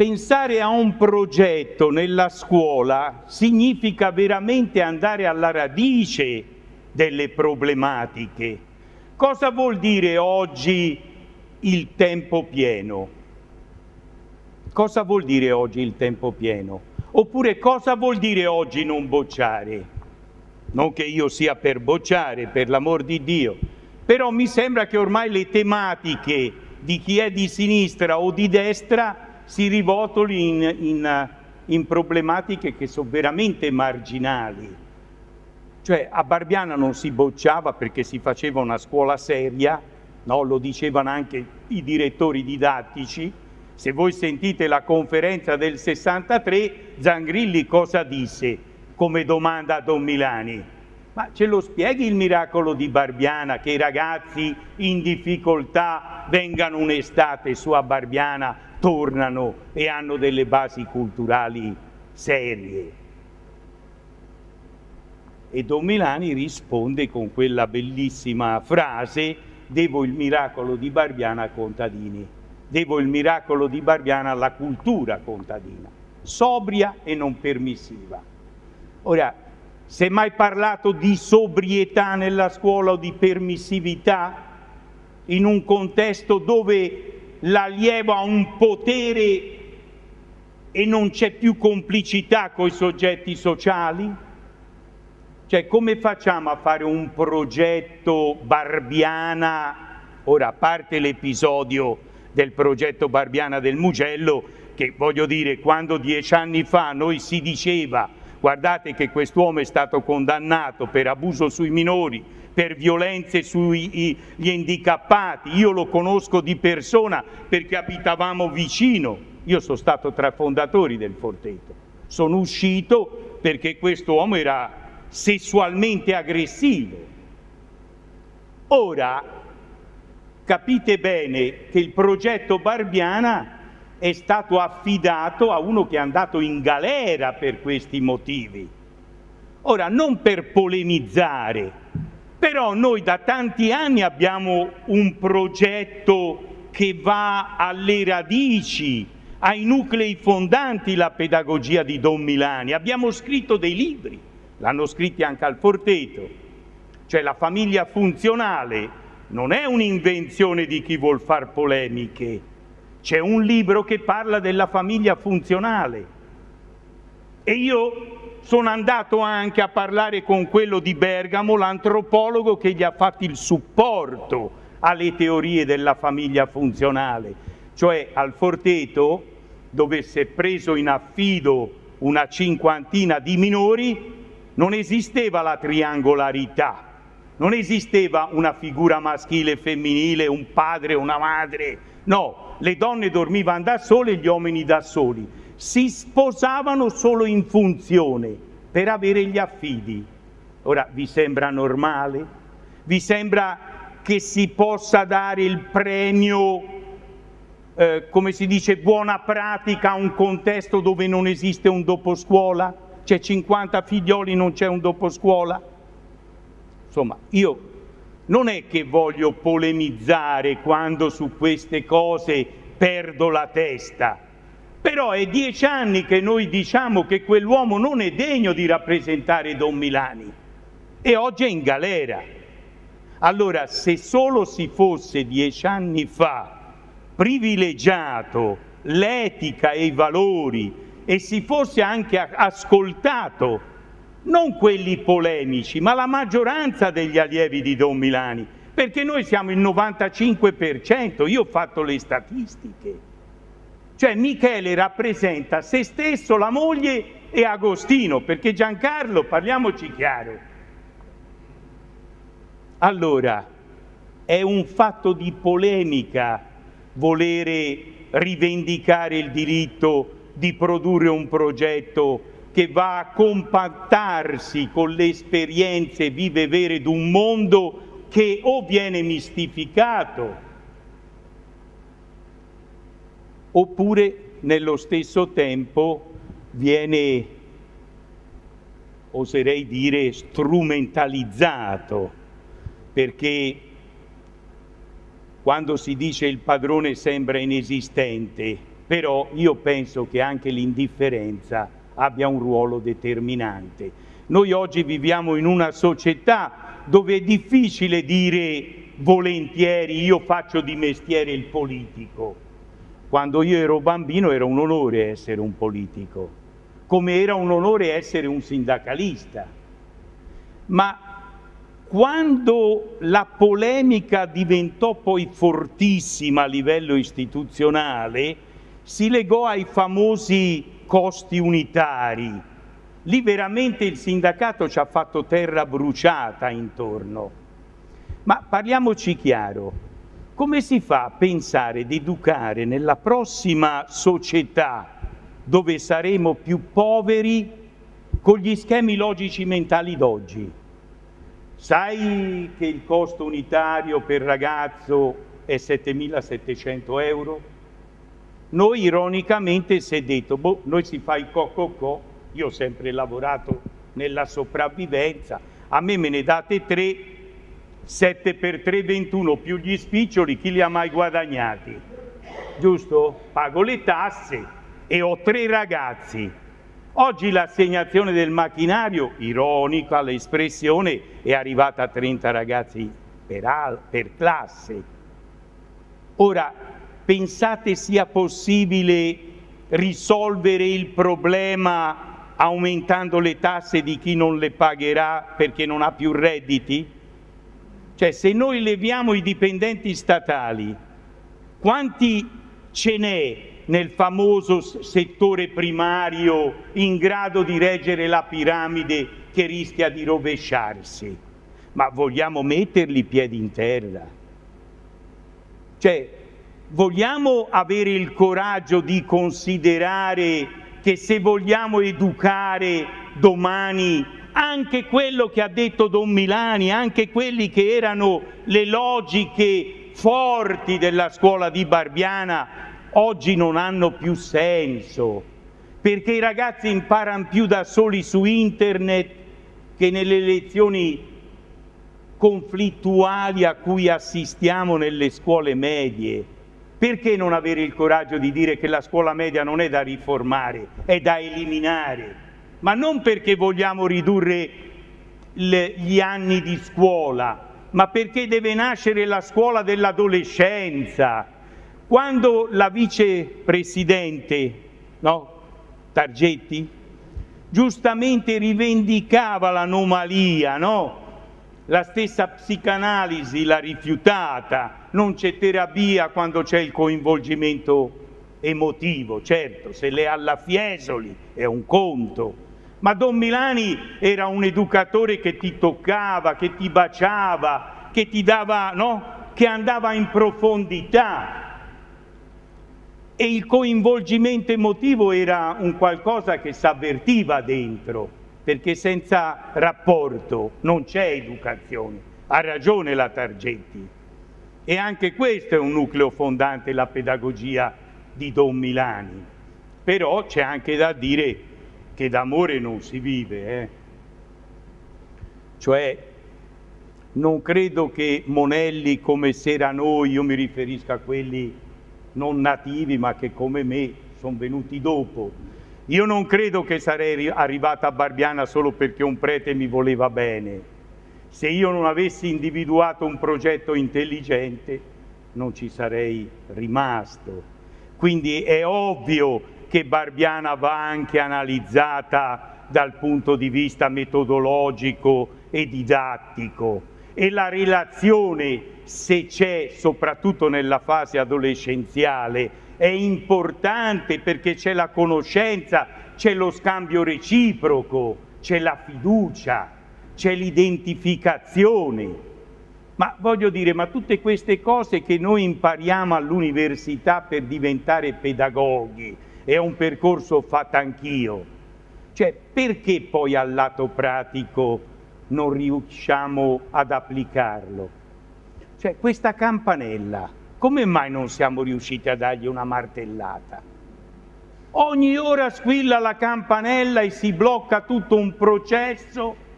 pensare a un progetto nella scuola significa veramente andare alla radice delle problematiche. Cosa vuol dire oggi il tempo pieno. Cosa vuol dire oggi il tempo pieno? Oppure cosa vuol dire oggi non bocciare? Non che io sia per bocciare, per l'amor di Dio, però mi sembra che ormai le tematiche di chi è di sinistra o di destra si rivoltoli in, in, in problematiche che sono veramente marginali. Cioè a Barbiana non si bocciava perché si faceva una scuola seria, no? lo dicevano anche i direttori didattici, se voi sentite la conferenza del 63, Zangrilli cosa disse come domanda a Don Milani? Ma ce lo spieghi il miracolo di Barbiana che i ragazzi in difficoltà vengano un'estate su a Barbiana, tornano e hanno delle basi culturali serie? E Don Milani risponde con quella bellissima frase devo il miracolo di Barbiana a contadini, devo il miracolo di Barbiana alla cultura contadina, sobria e non permissiva. Ora, si è mai parlato di sobrietà nella scuola o di permissività in un contesto dove l'allievo ha un potere e non c'è più complicità con i soggetti sociali? Cioè come facciamo a fare un progetto Barbiana, ora a parte l'episodio del progetto Barbiana del Mugello, che voglio dire, quando dieci anni fa noi si diceva guardate che quest'uomo è stato condannato per abuso sui minori, per violenze sugli handicappati, io lo conosco di persona perché abitavamo vicino, io sono stato tra i fondatori del Forteto, sono uscito perché questo uomo era sessualmente aggressivo. Ora, capite bene che il progetto Barbiana è stato affidato a uno che è andato in galera per questi motivi. Ora, non per polemizzare, però noi da tanti anni abbiamo un progetto che va alle radici, ai nuclei fondanti la pedagogia di Don Milani. Abbiamo scritto dei libri l'hanno scritti anche al Forteto, cioè la famiglia funzionale non è un'invenzione di chi vuol far polemiche, c'è un libro che parla della famiglia funzionale. E io sono andato anche a parlare con quello di Bergamo, l'antropologo che gli ha fatto il supporto alle teorie della famiglia funzionale, cioè al Forteto dove si è preso in affido una cinquantina di minori, non esisteva la triangolarità, non esisteva una figura maschile e femminile, un padre una madre, no, le donne dormivano da sole e gli uomini da soli, si sposavano solo in funzione per avere gli affidi. Ora, vi sembra normale? Vi sembra che si possa dare il premio, eh, come si dice, buona pratica a un contesto dove non esiste un doposcuola? c'è 50 figlioli, non c'è un dopo scuola? Insomma, io non è che voglio polemizzare quando su queste cose perdo la testa, Però è dieci anni che noi diciamo che quell'uomo non è degno di rappresentare Don Milani e oggi è in galera. Allora, se solo si fosse dieci anni fa privilegiato l'etica e i valori e si fosse anche ascoltato non quelli polemici, ma la maggioranza degli allievi di Don Milani, perché noi siamo il 95%, io ho fatto le statistiche. Cioè Michele rappresenta se stesso, la moglie e Agostino, perché Giancarlo, parliamoci chiaro. Allora, è un fatto di polemica volere rivendicare il diritto di produrre un progetto che va a compattarsi con le esperienze vive vere di un mondo che o viene mistificato oppure nello stesso tempo viene, oserei dire, strumentalizzato, perché quando si dice il padrone sembra inesistente, però io penso che anche l'indifferenza abbia un ruolo determinante. Noi oggi viviamo in una società dove è difficile dire volentieri io faccio di mestiere il politico. Quando io ero bambino era un onore essere un politico, come era un onore essere un sindacalista. Ma quando la polemica diventò poi fortissima a livello istituzionale, si legò ai famosi costi unitari. Lì veramente il sindacato ci ha fatto terra bruciata intorno. Ma parliamoci chiaro, come si fa a pensare di educare nella prossima società dove saremo più poveri con gli schemi logici mentali d'oggi? Sai che il costo unitario per ragazzo è 7.700 euro? Noi ironicamente si è detto, boh, noi si fa il co-co-co, io ho sempre lavorato nella sopravvivenza, a me me ne date tre, 7 per 3, 21 più gli spiccioli, chi li ha mai guadagnati? Giusto? Pago le tasse e ho tre ragazzi. Oggi l'assegnazione del macchinario, ironica l'espressione, è arrivata a 30 ragazzi per, per classe. Ora, pensate sia possibile risolvere il problema aumentando le tasse di chi non le pagherà perché non ha più redditi? Cioè se noi leviamo i dipendenti statali, quanti ce n'è nel famoso settore primario in grado di reggere la piramide che rischia di rovesciarsi? Ma vogliamo metterli piedi in terra? Cioè, Vogliamo avere il coraggio di considerare che se vogliamo educare domani anche quello che ha detto Don Milani, anche quelli che erano le logiche forti della scuola di Barbiana, oggi non hanno più senso, perché i ragazzi imparano più da soli su internet che nelle lezioni conflittuali a cui assistiamo nelle scuole medie. Perché non avere il coraggio di dire che la scuola media non è da riformare, è da eliminare? Ma non perché vogliamo ridurre le, gli anni di scuola, ma perché deve nascere la scuola dell'adolescenza. Quando la vicepresidente no, Targetti giustamente rivendicava l'anomalia, no? la stessa psicanalisi l'ha rifiutata, non c'è terapia quando c'è il coinvolgimento emotivo, certo, se le la Fiesoli è un conto, ma Don Milani era un educatore che ti toccava, che ti baciava, che ti dava, no? Che andava in profondità. E il coinvolgimento emotivo era un qualcosa che si avvertiva dentro, perché senza rapporto non c'è educazione. Ha ragione la Targetti. E anche questo è un nucleo fondante la pedagogia di Don Milani. Però c'è anche da dire che d'amore non si vive. Eh? Cioè, non credo che Monelli come Serra noi, io mi riferisco a quelli non nativi ma che come me sono venuti dopo. Io non credo che sarei arrivata a Barbiana solo perché un prete mi voleva bene. Se io non avessi individuato un progetto intelligente, non ci sarei rimasto. Quindi è ovvio che Barbiana va anche analizzata dal punto di vista metodologico e didattico e la relazione, se c'è soprattutto nella fase adolescenziale, è importante perché c'è la conoscenza, c'è lo scambio reciproco, c'è la fiducia, c'è l'identificazione. Ma voglio dire, ma tutte queste cose che noi impariamo all'università per diventare pedagoghi, è un percorso fatto anch'io. Cioè, perché poi al lato pratico non riusciamo ad applicarlo? Cioè, questa campanella, come mai non siamo riusciti a dargli una martellata? Ogni ora squilla la campanella e si blocca tutto un processo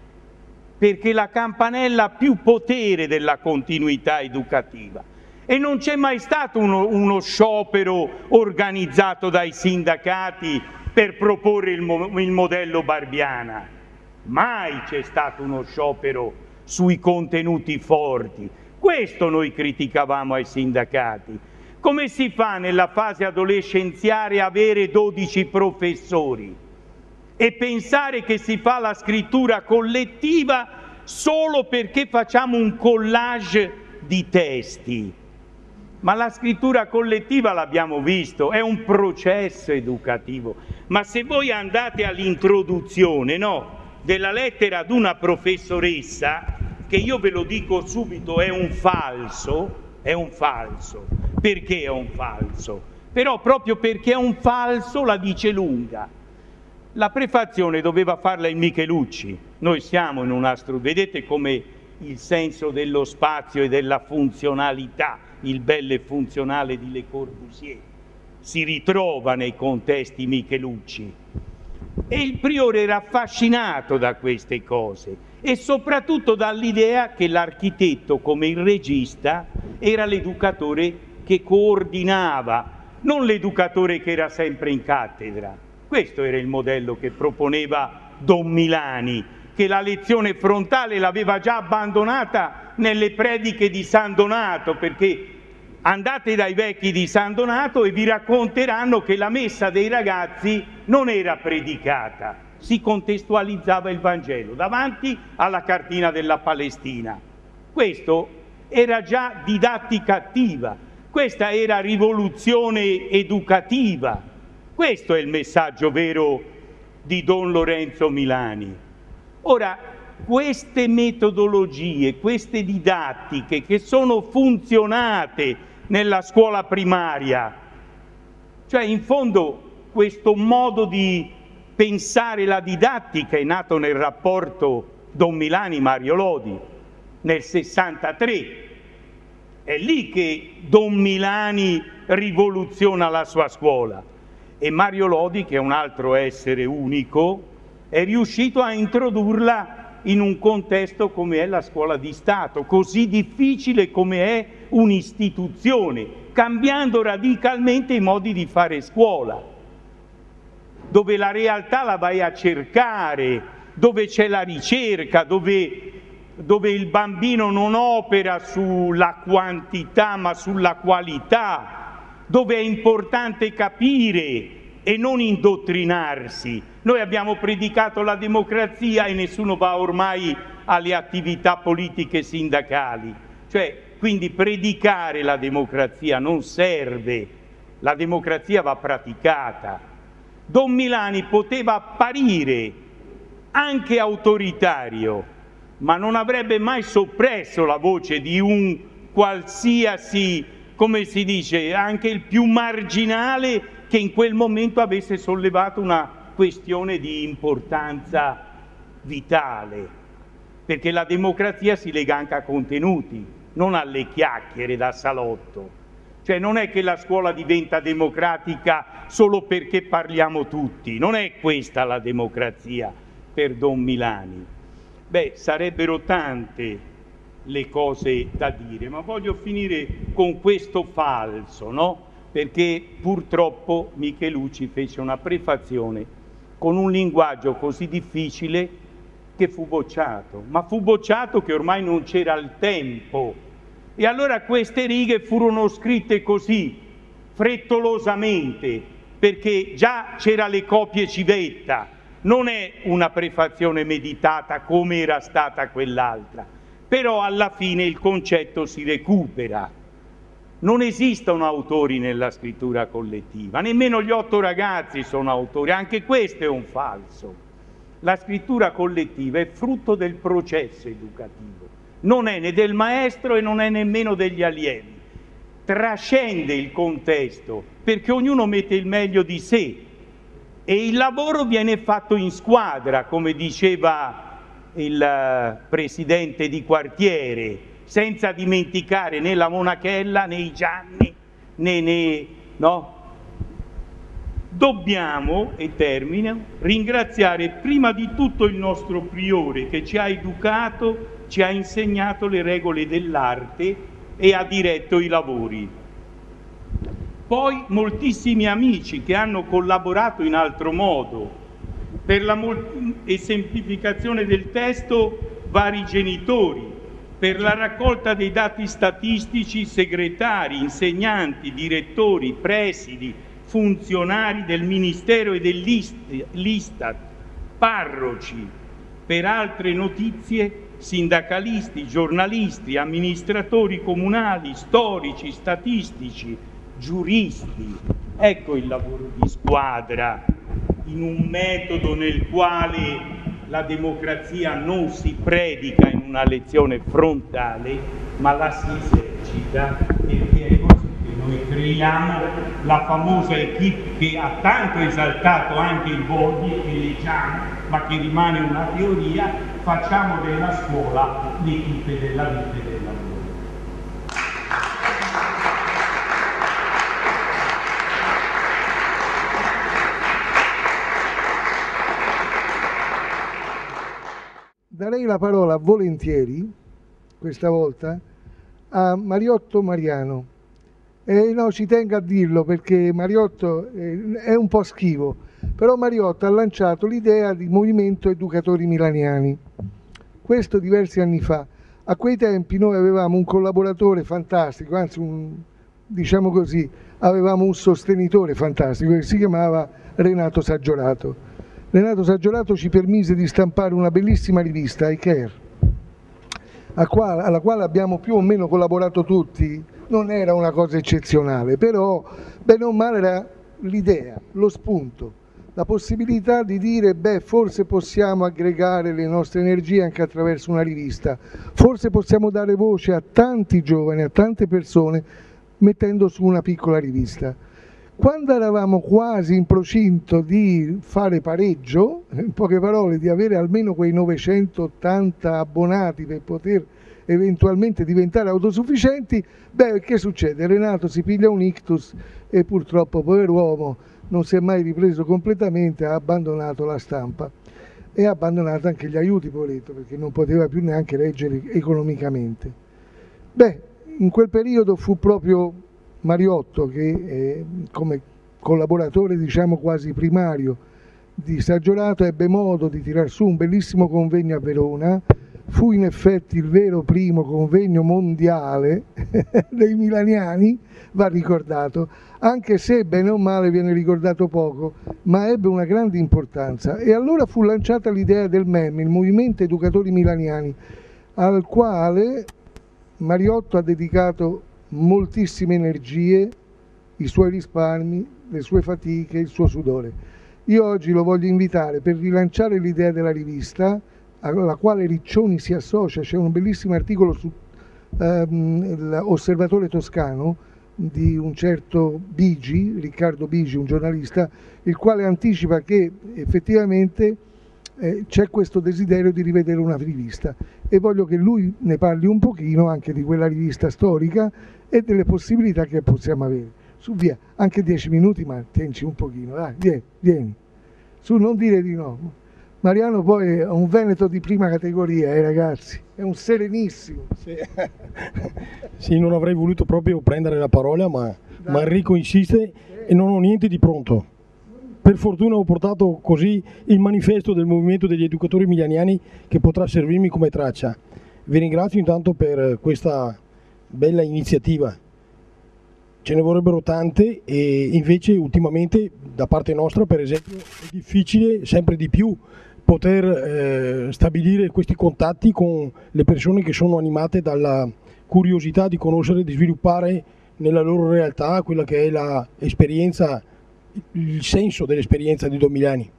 perché la campanella ha più potere della continuità educativa. E non c'è mai stato uno, uno, sciopero organizzato dai sindacati per proporre il, il modello Barbiana. Mai c'è stato uno sciopero sui contenuti forti. Questo noi criticavamo ai sindacati. Come si fa nella fase adolescenziale avere 12 professori e pensare che si fa la scrittura collettiva solo perché facciamo un collage di testi? Ma la scrittura collettiva l'abbiamo visto, è un processo educativo. Ma se voi andate all'introduzione no, della lettera ad una professoressa, che io ve lo dico subito è un falso, è un falso. Perché è un falso? Però proprio perché è un falso la dice lunga. La prefazione doveva farla il Michelucci. Noi siamo in un astro, vedete come il senso dello spazio e della funzionalità, il bello e funzionale di Le Corbusier, si ritrova nei contesti Michelucci. E il priore era affascinato da queste cose e soprattutto dall'idea che l'architetto, come il regista, era l'educatore che coordinava, non l'educatore che era sempre in cattedra. Questo era il modello che proponeva Don Milani, che la lezione frontale l'aveva già abbandonata nelle prediche di San Donato, perché andate dai vecchi di San Donato e vi racconteranno che la messa dei ragazzi non era predicata, si contestualizzava il Vangelo davanti alla cartina della Palestina. Questo era già didattica attiva, questa era rivoluzione educativa. Questo è il messaggio vero di Don Lorenzo Milani. Ora, queste metodologie, queste didattiche che sono funzionate nella scuola primaria, cioè in fondo questo modo di pensare la didattica è nato nel rapporto Don Milani-Mario Lodi nel 63. È lì che Don Milani rivoluziona la sua scuola e Mario Lodi, che è un altro essere unico, è riuscito a introdurla in un contesto come è la scuola di Stato, così difficile come è un'istituzione, cambiando radicalmente i modi di fare scuola, dove la realtà la vai a cercare, dove c'è la ricerca, dove, dove il bambino non opera sulla quantità ma sulla qualità, dove è importante capire e non indottrinarsi. Noi abbiamo predicato la democrazia e nessuno va ormai alle attività politiche sindacali. Cioè, quindi predicare la democrazia non serve, la democrazia va praticata. Don Milani poteva apparire anche autoritario, ma non avrebbe mai soppresso la voce di un qualsiasi, come si dice, anche il più marginale che in quel momento avesse sollevato una questione di importanza vitale, perché la democrazia si lega anche a contenuti, non alle chiacchiere da salotto. Cioè non è che la scuola diventa democratica solo perché parliamo tutti, non è questa la democrazia per Don Milani. Beh, sarebbero tante le cose da dire, ma voglio finire con questo falso, no? perché purtroppo Michelucci fece una prefazione con un linguaggio così difficile che fu bocciato, ma fu bocciato che ormai non c'era il tempo. E allora queste righe furono scritte così, frettolosamente, perché già c'era le copie civetta, non è una prefazione meditata come era stata quell'altra, però alla fine il concetto si recupera. Non esistono autori nella scrittura collettiva, nemmeno gli otto ragazzi sono autori, anche questo è un falso. La scrittura collettiva è frutto del processo educativo, non è né del maestro e non è nemmeno degli allievi, trascende il contesto perché ognuno mette il meglio di sé e il lavoro viene fatto in squadra, come diceva il eh, presidente di quartiere, senza dimenticare né la Monachella né i Gianni né, né no? Dobbiamo, e termino, ringraziare prima di tutto il nostro priore che ci ha educato, ci ha insegnato le regole dell'arte e ha diretto i lavori poi moltissimi amici che hanno collaborato in altro modo. Per la esemplificazione del testo, vari genitori, per la raccolta dei dati statistici, segretari, insegnanti, direttori, presidi, funzionari del Ministero e dell'Istat, parroci, per altre notizie sindacalisti, giornalisti, amministratori comunali, storici, statistici, giuristi. Ecco il lavoro di squadra in un metodo nel quale la democrazia non si predica in una lezione frontale, ma la si esercita perché è così che noi creiamo la famosa equipe che ha tanto esaltato anche il Borghi che leggiamo, ma che rimane una teoria, facciamo della scuola l'equipe della vita darei la parola volentieri, questa volta, a Mariotto Mariano. E no, ci tengo a dirlo perché Mariotto è un po' schivo, però Mariotto ha lanciato l'idea di movimento educatori milaniani. Questo diversi anni fa. A quei tempi noi avevamo un collaboratore fantastico, anzi un, diciamo così, avevamo un sostenitore fantastico che si chiamava Renato Saggiorato Renato Saggiorato ci permise di stampare una bellissima rivista, I Care, alla quale abbiamo più o meno collaborato tutti, non era una cosa eccezionale, però bene o male era l'idea, lo spunto, la possibilità di dire beh forse possiamo aggregare le nostre energie anche attraverso una rivista, forse possiamo dare voce a tanti giovani, a tante persone mettendo su una piccola rivista. Quando eravamo quasi in procinto di fare pareggio, (laughs) in poche parole di avere almeno quei 980 abbonati per poter eventualmente diventare autosufficienti, beh che succede? Renato si piglia un ictus e purtroppo pover'uomo non si è mai ripreso completamente, ha abbandonato la stampa e ha abbandonato anche gli aiuti, poveretto, perché non poteva più neanche leggere economicamente. Beh, in quel periodo fu proprio Mariotto che eh, come collaboratore diciamo quasi primario di Saggiorato ebbe modo di tirar su un bellissimo convegno a Verona, fu in effetti il vero primo convegno mondiale (laughs) dei milaniani, va ricordato, anche se bene o male viene ricordato poco, ma ebbe una grande importanza. E allora fu lanciata l'idea del MEM, il Movimento Educatori Milaniani, al quale Mariotto ha dedicato moltissime energie, i suoi risparmi, le sue fatiche, il suo sudore. Io oggi lo voglio invitare per rilanciare l'idea della rivista, alla quale Riccioni si associa, c'è un bellissimo articolo su ehm, l'Osservatore Toscano di un certo Bigi, Riccardo Bigi, un giornalista, il quale anticipa che effettivamente eh, c'è questo desiderio di rivedere una rivista e voglio che lui ne parli un pochino anche di quella rivista storica e delle possibilità che possiamo avere. Su via, anche dieci minuti, ma tienci un pochino, dai, vieni, vieni. Su, non dire di no. Mariano poi è un veneto di prima categoria, eh, ragazzi, è un serenissimo. Sì. (laughs) sì, non avrei voluto proprio prendere la parola, ma, ma Enrico insiste e non ho niente di pronto. Per fortuna ho portato così il manifesto del movimento degli educatori emilianiani che potrà servirmi come traccia. Vi ringrazio intanto per questa bella iniziativa. Ce ne vorrebbero tante e invece ultimamente da parte nostra per esempio è difficile sempre di più poter eh, stabilire questi contatti con le persone che sono animate dalla curiosità di conoscere, di sviluppare nella loro realtà quella che è l'esperienza il senso dell'esperienza di Domiliani.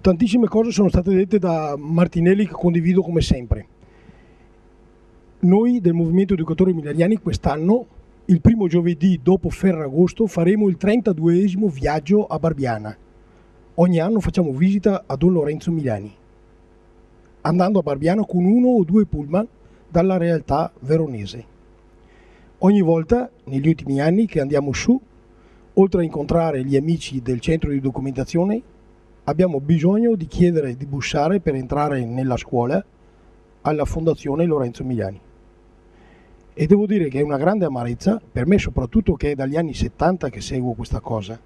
Tantissime cose sono state dette da Martinelli che condivido come sempre. Noi del Movimento Educatori Emiliani quest'anno, il primo giovedì dopo Ferragosto, faremo il 32esimo viaggio a Barbiana. Ogni anno facciamo visita a Don Lorenzo Milani, andando a Barbiana con uno o due pullman dalla realtà veronese. Ogni volta, negli ultimi anni che andiamo su, oltre a incontrare gli amici del centro di documentazione, abbiamo bisogno di chiedere di bussare per entrare nella scuola alla Fondazione Lorenzo Miliani. E devo dire che è una grande amarezza, per me soprattutto che è dagli anni 70 che seguo questa cosa,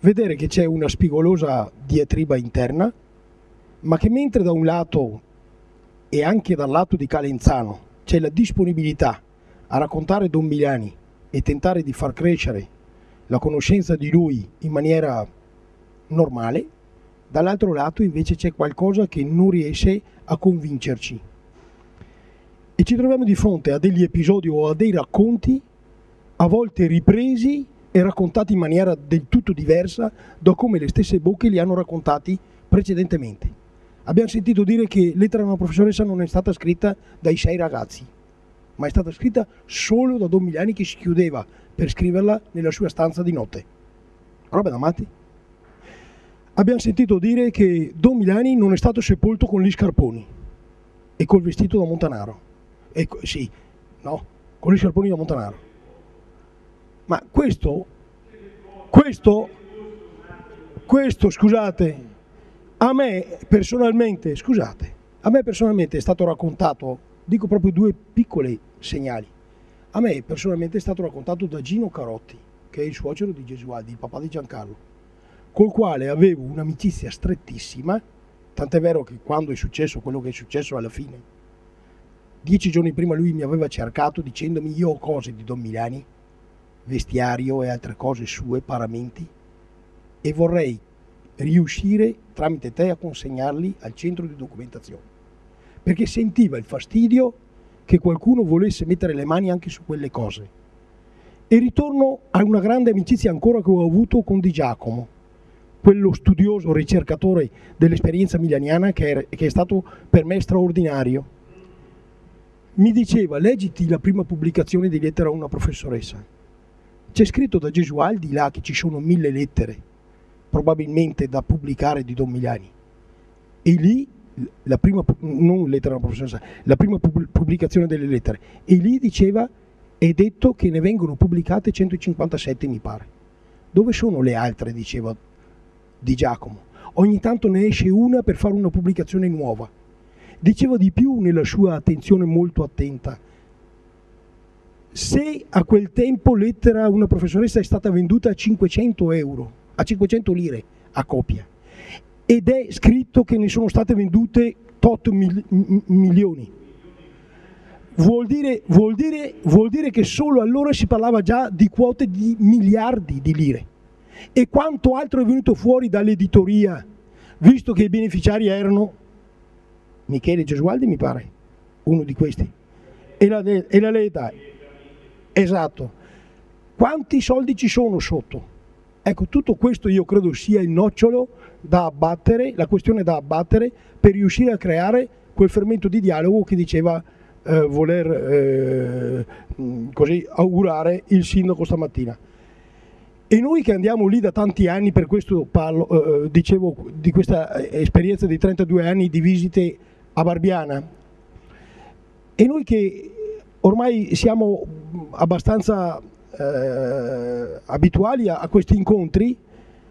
vedere che c'è una spigolosa diatriba interna, ma che mentre da un lato e anche dal lato di Calenzano c'è la disponibilità a raccontare Don Miliani e tentare di far crescere la conoscenza di lui in maniera normale, dall'altro lato invece c'è qualcosa che non riesce a convincerci. E ci troviamo di fronte a degli episodi o a dei racconti, a volte ripresi e raccontati in maniera del tutto diversa da come le stesse bocche li hanno raccontati precedentemente. Abbiamo sentito dire che Lettera a una professoressa non è stata scritta dai sei ragazzi ma è stata scritta solo da Don Miliani che si chiudeva per scriverla nella sua stanza di notte. Roba da matti. Abbiamo sentito dire che Don Milani non è stato sepolto con gli scarponi e col vestito da Montanaro. E, sì, no, con gli scarponi da Montanaro. Ma questo, questo, questo, scusate, a me personalmente, scusate, a me personalmente è stato raccontato dico proprio due piccoli segnali. A me personalmente è stato raccontato da Gino Carotti, che è il suocero di Gesualdi, il papà di Giancarlo, col quale avevo un'amicizia strettissima, tant'è vero che quando è successo quello che è successo alla fine, dieci giorni prima lui mi aveva cercato dicendomi io ho cose di Don Milani, vestiario e altre cose sue, paramenti, e vorrei riuscire tramite te a consegnarli al centro di documentazione. Perché sentiva il fastidio che qualcuno volesse mettere le mani anche su quelle cose. E ritorno a una grande amicizia ancora che ho avuto con Di Giacomo, quello studioso ricercatore dell'esperienza milaniana che è, che è stato per me straordinario. Mi diceva, leggiti la prima pubblicazione di lettera a una professoressa. C'è scritto da Gesualdi là che ci sono mille lettere, probabilmente da pubblicare di Don Milani. E lì la prima, non lettera professoressa, la prima pubblicazione delle lettere e lì diceva è detto che ne vengono pubblicate 157 mi pare. Dove sono le altre, diceva di Giacomo. Ogni tanto ne esce una per fare una pubblicazione nuova. Diceva di più nella sua attenzione molto attenta. Se a quel tempo lettera una professoressa è stata venduta a 500 euro, a 500 lire a copia, ed è scritto che ne sono state vendute 8 mil- milioni. Vuol dire, vuol, dire, vuol dire che solo allora si parlava già di quote di miliardi di lire. E quanto altro è venuto fuori dall'editoria, visto che i beneficiari erano Michele Gesualdi, mi pare, uno di questi, e la, e la Leta. Esatto. Quanti soldi ci sono sotto? Ecco, tutto questo io credo sia il nocciolo da abbattere, la questione da abbattere per riuscire a creare quel fermento di dialogo che diceva eh, voler eh, così augurare il sindaco stamattina. E noi che andiamo lì da tanti anni, per questo parlo, eh, eh dicevo di questa esperienza di 32 anni di visite a Barbiana, e noi che ormai siamo abbastanza eh, abituali a, a, questi incontri,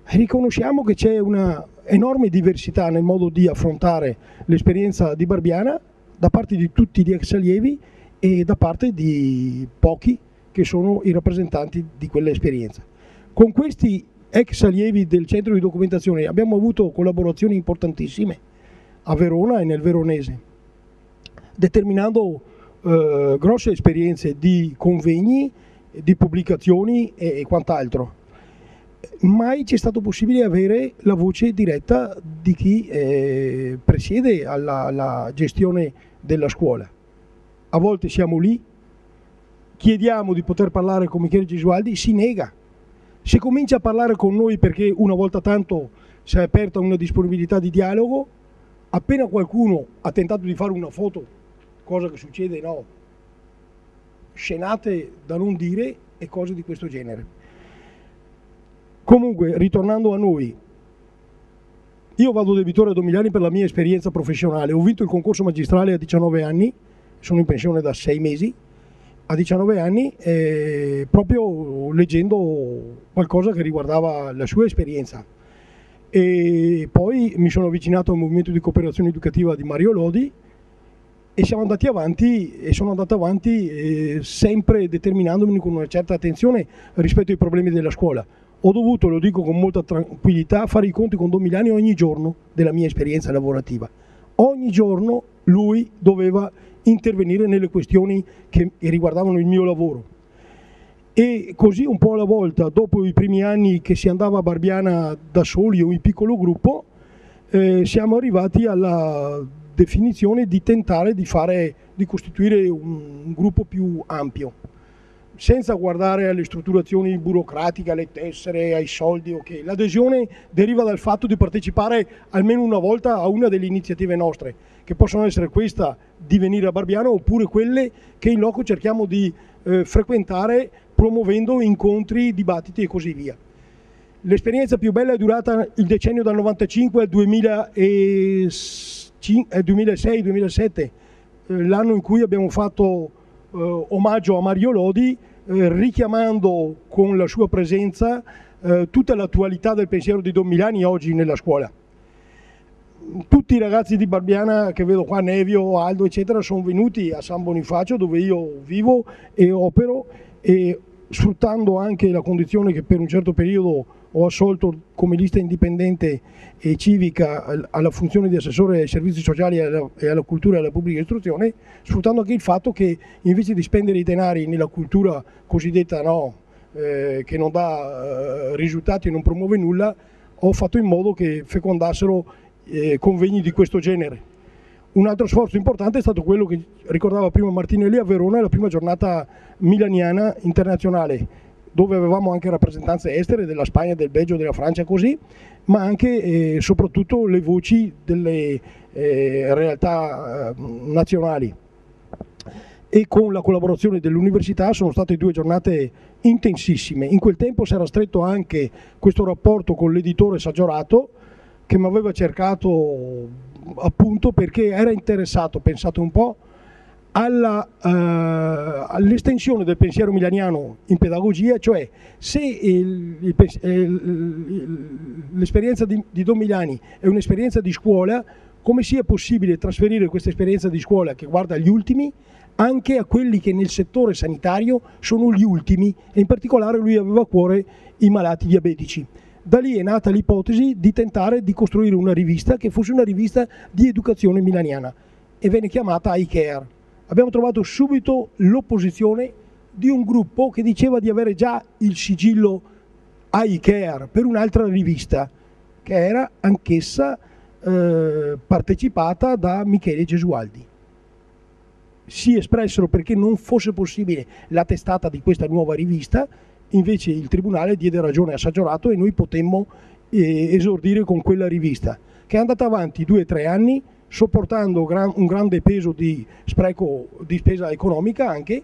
riconosciamo che c'è una enorme diversità nel modo di affrontare l'esperienza di Barbiana da parte di tutti gli ex allievi e da parte di pochi che sono i rappresentanti di quell'esperienza. Con questi ex allievi del centro di documentazione abbiamo avuto collaborazioni importantissime a Verona e nel Veronese, determinando eh, grosse esperienze di convegni, di pubblicazioni e, e quant'altro. Mai ci è stato possibile avere la voce diretta di chi eh, presiede alla, alla gestione della scuola. A volte siamo lì, chiediamo di poter parlare con Michele Gesualdi, si nega. Se comincia a parlare con noi perché una volta tanto si è aperta una disponibilità di dialogo, appena qualcuno ha tentato di fare una foto, cosa che succede no, scenate da non dire e cose di questo genere. Comunque, ritornando a noi, io vado debitore a Domigliani per la mia esperienza professionale. Ho vinto il concorso magistrale a 19 anni, sono in pensione da 6 mesi, a 19 anni, eh, proprio leggendo qualcosa che riguardava la sua esperienza. E poi mi sono avvicinato al movimento di cooperazione educativa di Mario Lodi e siamo andati avanti e sono andato avanti eh, sempre determinandomi con una certa attenzione rispetto ai problemi della scuola ho dovuto, lo dico con molta tranquillità, fare i conti con Domiliani ogni giorno della mia esperienza lavorativa. Ogni giorno lui doveva intervenire nelle questioni che riguardavano il mio lavoro. E così un po' alla volta, dopo i primi anni che si andava a Barbiana da soli o in piccolo gruppo, eh, siamo arrivati alla definizione di tentare di, fare, di costituire un, un gruppo più ampio senza guardare alle strutturazioni burocratiche, alle tessere, ai soldi, ok. L'adesione deriva dal fatto di partecipare almeno una volta a una delle iniziative nostre, che possono essere questa di venire a Barbiano oppure quelle che in loco cerchiamo di eh, frequentare promuovendo incontri, dibattiti e così via. L'esperienza più bella è durata il decennio dal 95 al 2006-2007, eh, l'anno in cui abbiamo fatto eh, omaggio a Mario Lodi, eh, richiamando con la sua presenza eh, tutta l'attualità del pensiero di Don Milani oggi nella scuola. Tutti i ragazzi di Barbiana che vedo qua, Nevio, Aldo, eccetera, sono venuti a San Bonifacio dove io vivo e opero e sfruttando anche la condizione che per un certo periodo ho assolto come lista indipendente e civica alla funzione di assessore ai servizi sociali e alla, cultura e alla pubblica istruzione, sfruttando anche il fatto che invece di spendere i denari nella cultura cosiddetta no, eh, che non dà eh, risultati e non promuove nulla, ho fatto in modo che fecondassero eh, convegni di questo genere. Un altro sforzo importante è stato quello che ricordava prima Martinelli a Verona, la prima giornata milaniana internazionale, dove avevamo anche rappresentanze estere della Spagna, del Belgio, della Francia, così, ma anche e eh, soprattutto le voci delle eh, realtà eh, nazionali. E con la collaborazione dell'università sono state due giornate intensissime. In quel tempo si era stretto anche questo rapporto con l'editore Saggiorato, che mi aveva cercato appunto perché era interessato, pensate un po', uh, all'estensione del pensiero milaniano in pedagogia, cioè se il, l'esperienza di, di Don Milani è un'esperienza di scuola, come sia possibile trasferire questa esperienza di scuola che guarda gli ultimi anche a quelli che nel settore sanitario sono gli ultimi e in particolare lui aveva a cuore i malati diabetici. Da lì è nata l'ipotesi di tentare di costruire una rivista che fosse una rivista di educazione milaniana e venne chiamata iCare. Abbiamo trovato subito l'opposizione di un gruppo che diceva di avere già il sigillo iCare per un'altra rivista che era anch'essa eh, partecipata da Michele Gesualdi. Si espressero perché non fosse possibile la testata di questa nuova rivista invece il Tribunale diede ragione a Saggiorato e noi potemmo eh, esordire con quella rivista, che è andata avanti due o tre anni, sopportando gran, un grande peso di spreco di spesa economica anche,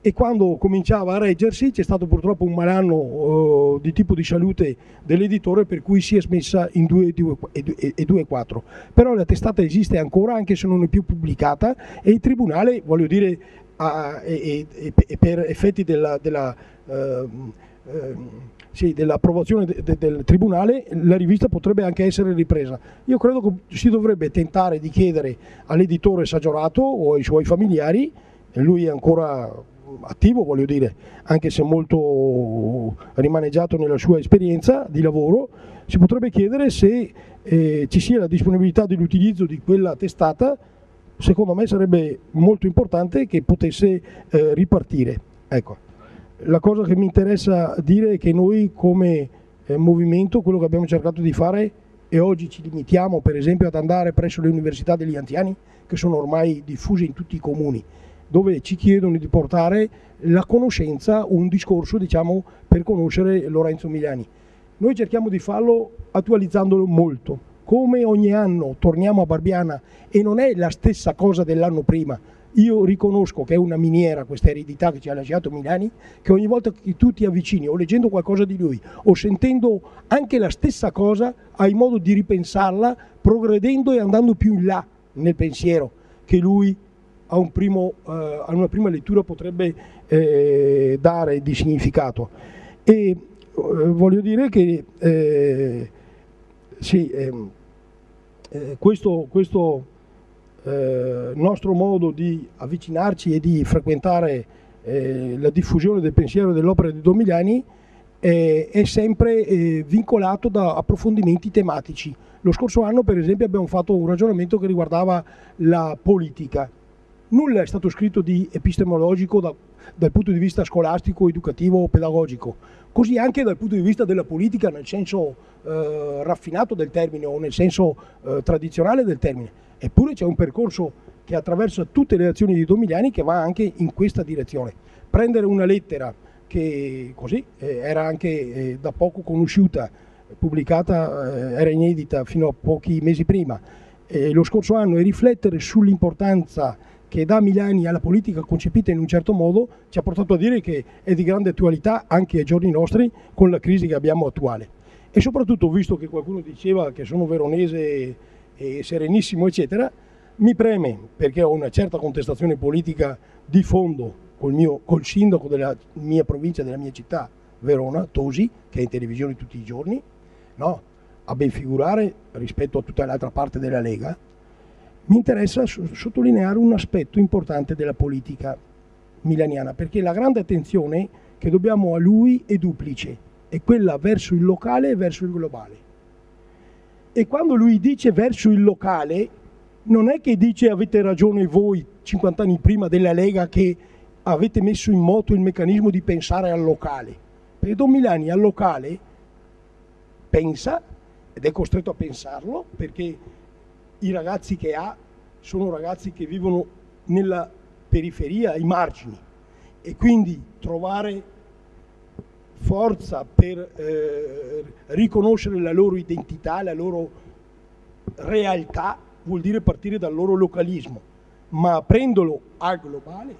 e quando cominciava a reggersi c'è stato purtroppo un malanno uh, di tipo di salute dell'editore per cui si è smessa in 2 e 2 4. Però la testata esiste ancora anche se non è più pubblicata e il Tribunale, voglio dire, a, e, e, e, per effetti della, della eh, eh, sì, dell'approvazione de, de, del Tribunale, la rivista potrebbe anche essere ripresa. Io credo che si dovrebbe tentare di chiedere all'editore Saggiorato o ai suoi familiari, lui è ancora attivo, voglio dire, anche se molto rimaneggiato nella sua esperienza di lavoro, si potrebbe chiedere se eh, ci sia la disponibilità dell'utilizzo di quella testata, secondo me sarebbe molto importante che potesse eh, ripartire. Ecco. La cosa che mi interessa dire è che noi come eh, movimento, quello che abbiamo cercato di fare e oggi ci limitiamo per esempio ad andare presso le università degli anziani che sono ormai diffuse in tutti i comuni, dove ci chiedono di portare la conoscenza, un discorso diciamo, per conoscere Lorenzo Miliani. Noi cerchiamo di farlo attualizzandolo molto. Come ogni anno torniamo a Barbiana e non è la stessa cosa dell'anno prima, io riconosco che è una miniera questa eredità che ci ha lasciato Milani, che ogni volta che tu ti avvicini o leggendo qualcosa di lui o sentendo anche la stessa cosa, hai modo di ripensarla progredendo e andando più in là nel pensiero che lui a, un primo, eh, a una prima lettura potrebbe eh, dare di significato. E eh, voglio dire che eh, sì, ehm, eh, questo, questo eh, nostro modo di avvicinarci e di frequentare eh, la diffusione del pensiero e dell'opera di Domigliani eh, è sempre eh, vincolato da approfondimenti tematici. Lo scorso anno, per esempio, abbiamo fatto un ragionamento che riguardava la politica. Nulla è stato scritto di epistemologico da, dal punto di vista scolastico, educativo o pedagogico, così anche dal punto di vista della politica nel senso eh, raffinato del termine o nel senso eh, tradizionale del termine Eppure c'è un percorso che attraversa tutte le azioni di Domigliani che va anche in questa direzione. Prendere una lettera che così eh, era anche eh, da poco conosciuta, pubblicata, eh, era inedita fino a pochi mesi prima, lo scorso anno e riflettere sull'importanza che dà Milani alla politica concepita in un certo modo ci ha portato a dire che è di grande attualità anche ai giorni nostri con la crisi che abbiamo attuale. E soprattutto, visto che qualcuno diceva che sono veronese e serenissimo, eccetera, mi preme, perché ho una certa contestazione politica di fondo col, mio, col sindaco della mia provincia, della mia città, Verona, Tosi, che è in televisione tutti i giorni, no? a ben figurare rispetto a tutta l'altra parte della Lega, mi interessa sottolineare un aspetto importante della politica milaniana, perché la grande attenzione che dobbiamo a lui è duplice, è quella verso il locale e verso il globale. E quando lui dice verso il locale, non è che dice avete ragione voi 50 anni prima della Lega che avete messo in moto il meccanismo di pensare al locale. Perché Don Milani al locale pensa, ed è costretto a pensarlo, perché i ragazzi che ha sono ragazzi che vivono nella periferia, ai margini, e quindi trovare forza per eh, riconoscere la loro identità, la loro realtà, vuol dire partire dal loro localismo, ma prendolo al globale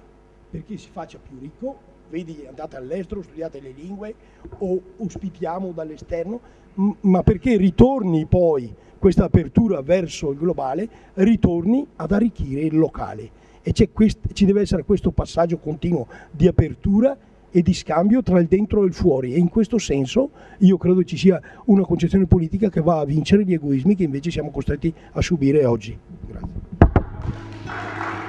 perché si faccia più ricco, vedi andate all'estero, studiate le lingue o ospitiamo dall'esterno, ma perché ritorni poi questa apertura verso il globale, ritorni ad arricchire il locale. E quest- ci deve essere questo passaggio continuo di apertura e di scambio tra il dentro e il fuori e in questo senso io credo ci sia una concezione politica che va a vincere gli egoismi che invece siamo costretti a subire oggi. Grazie.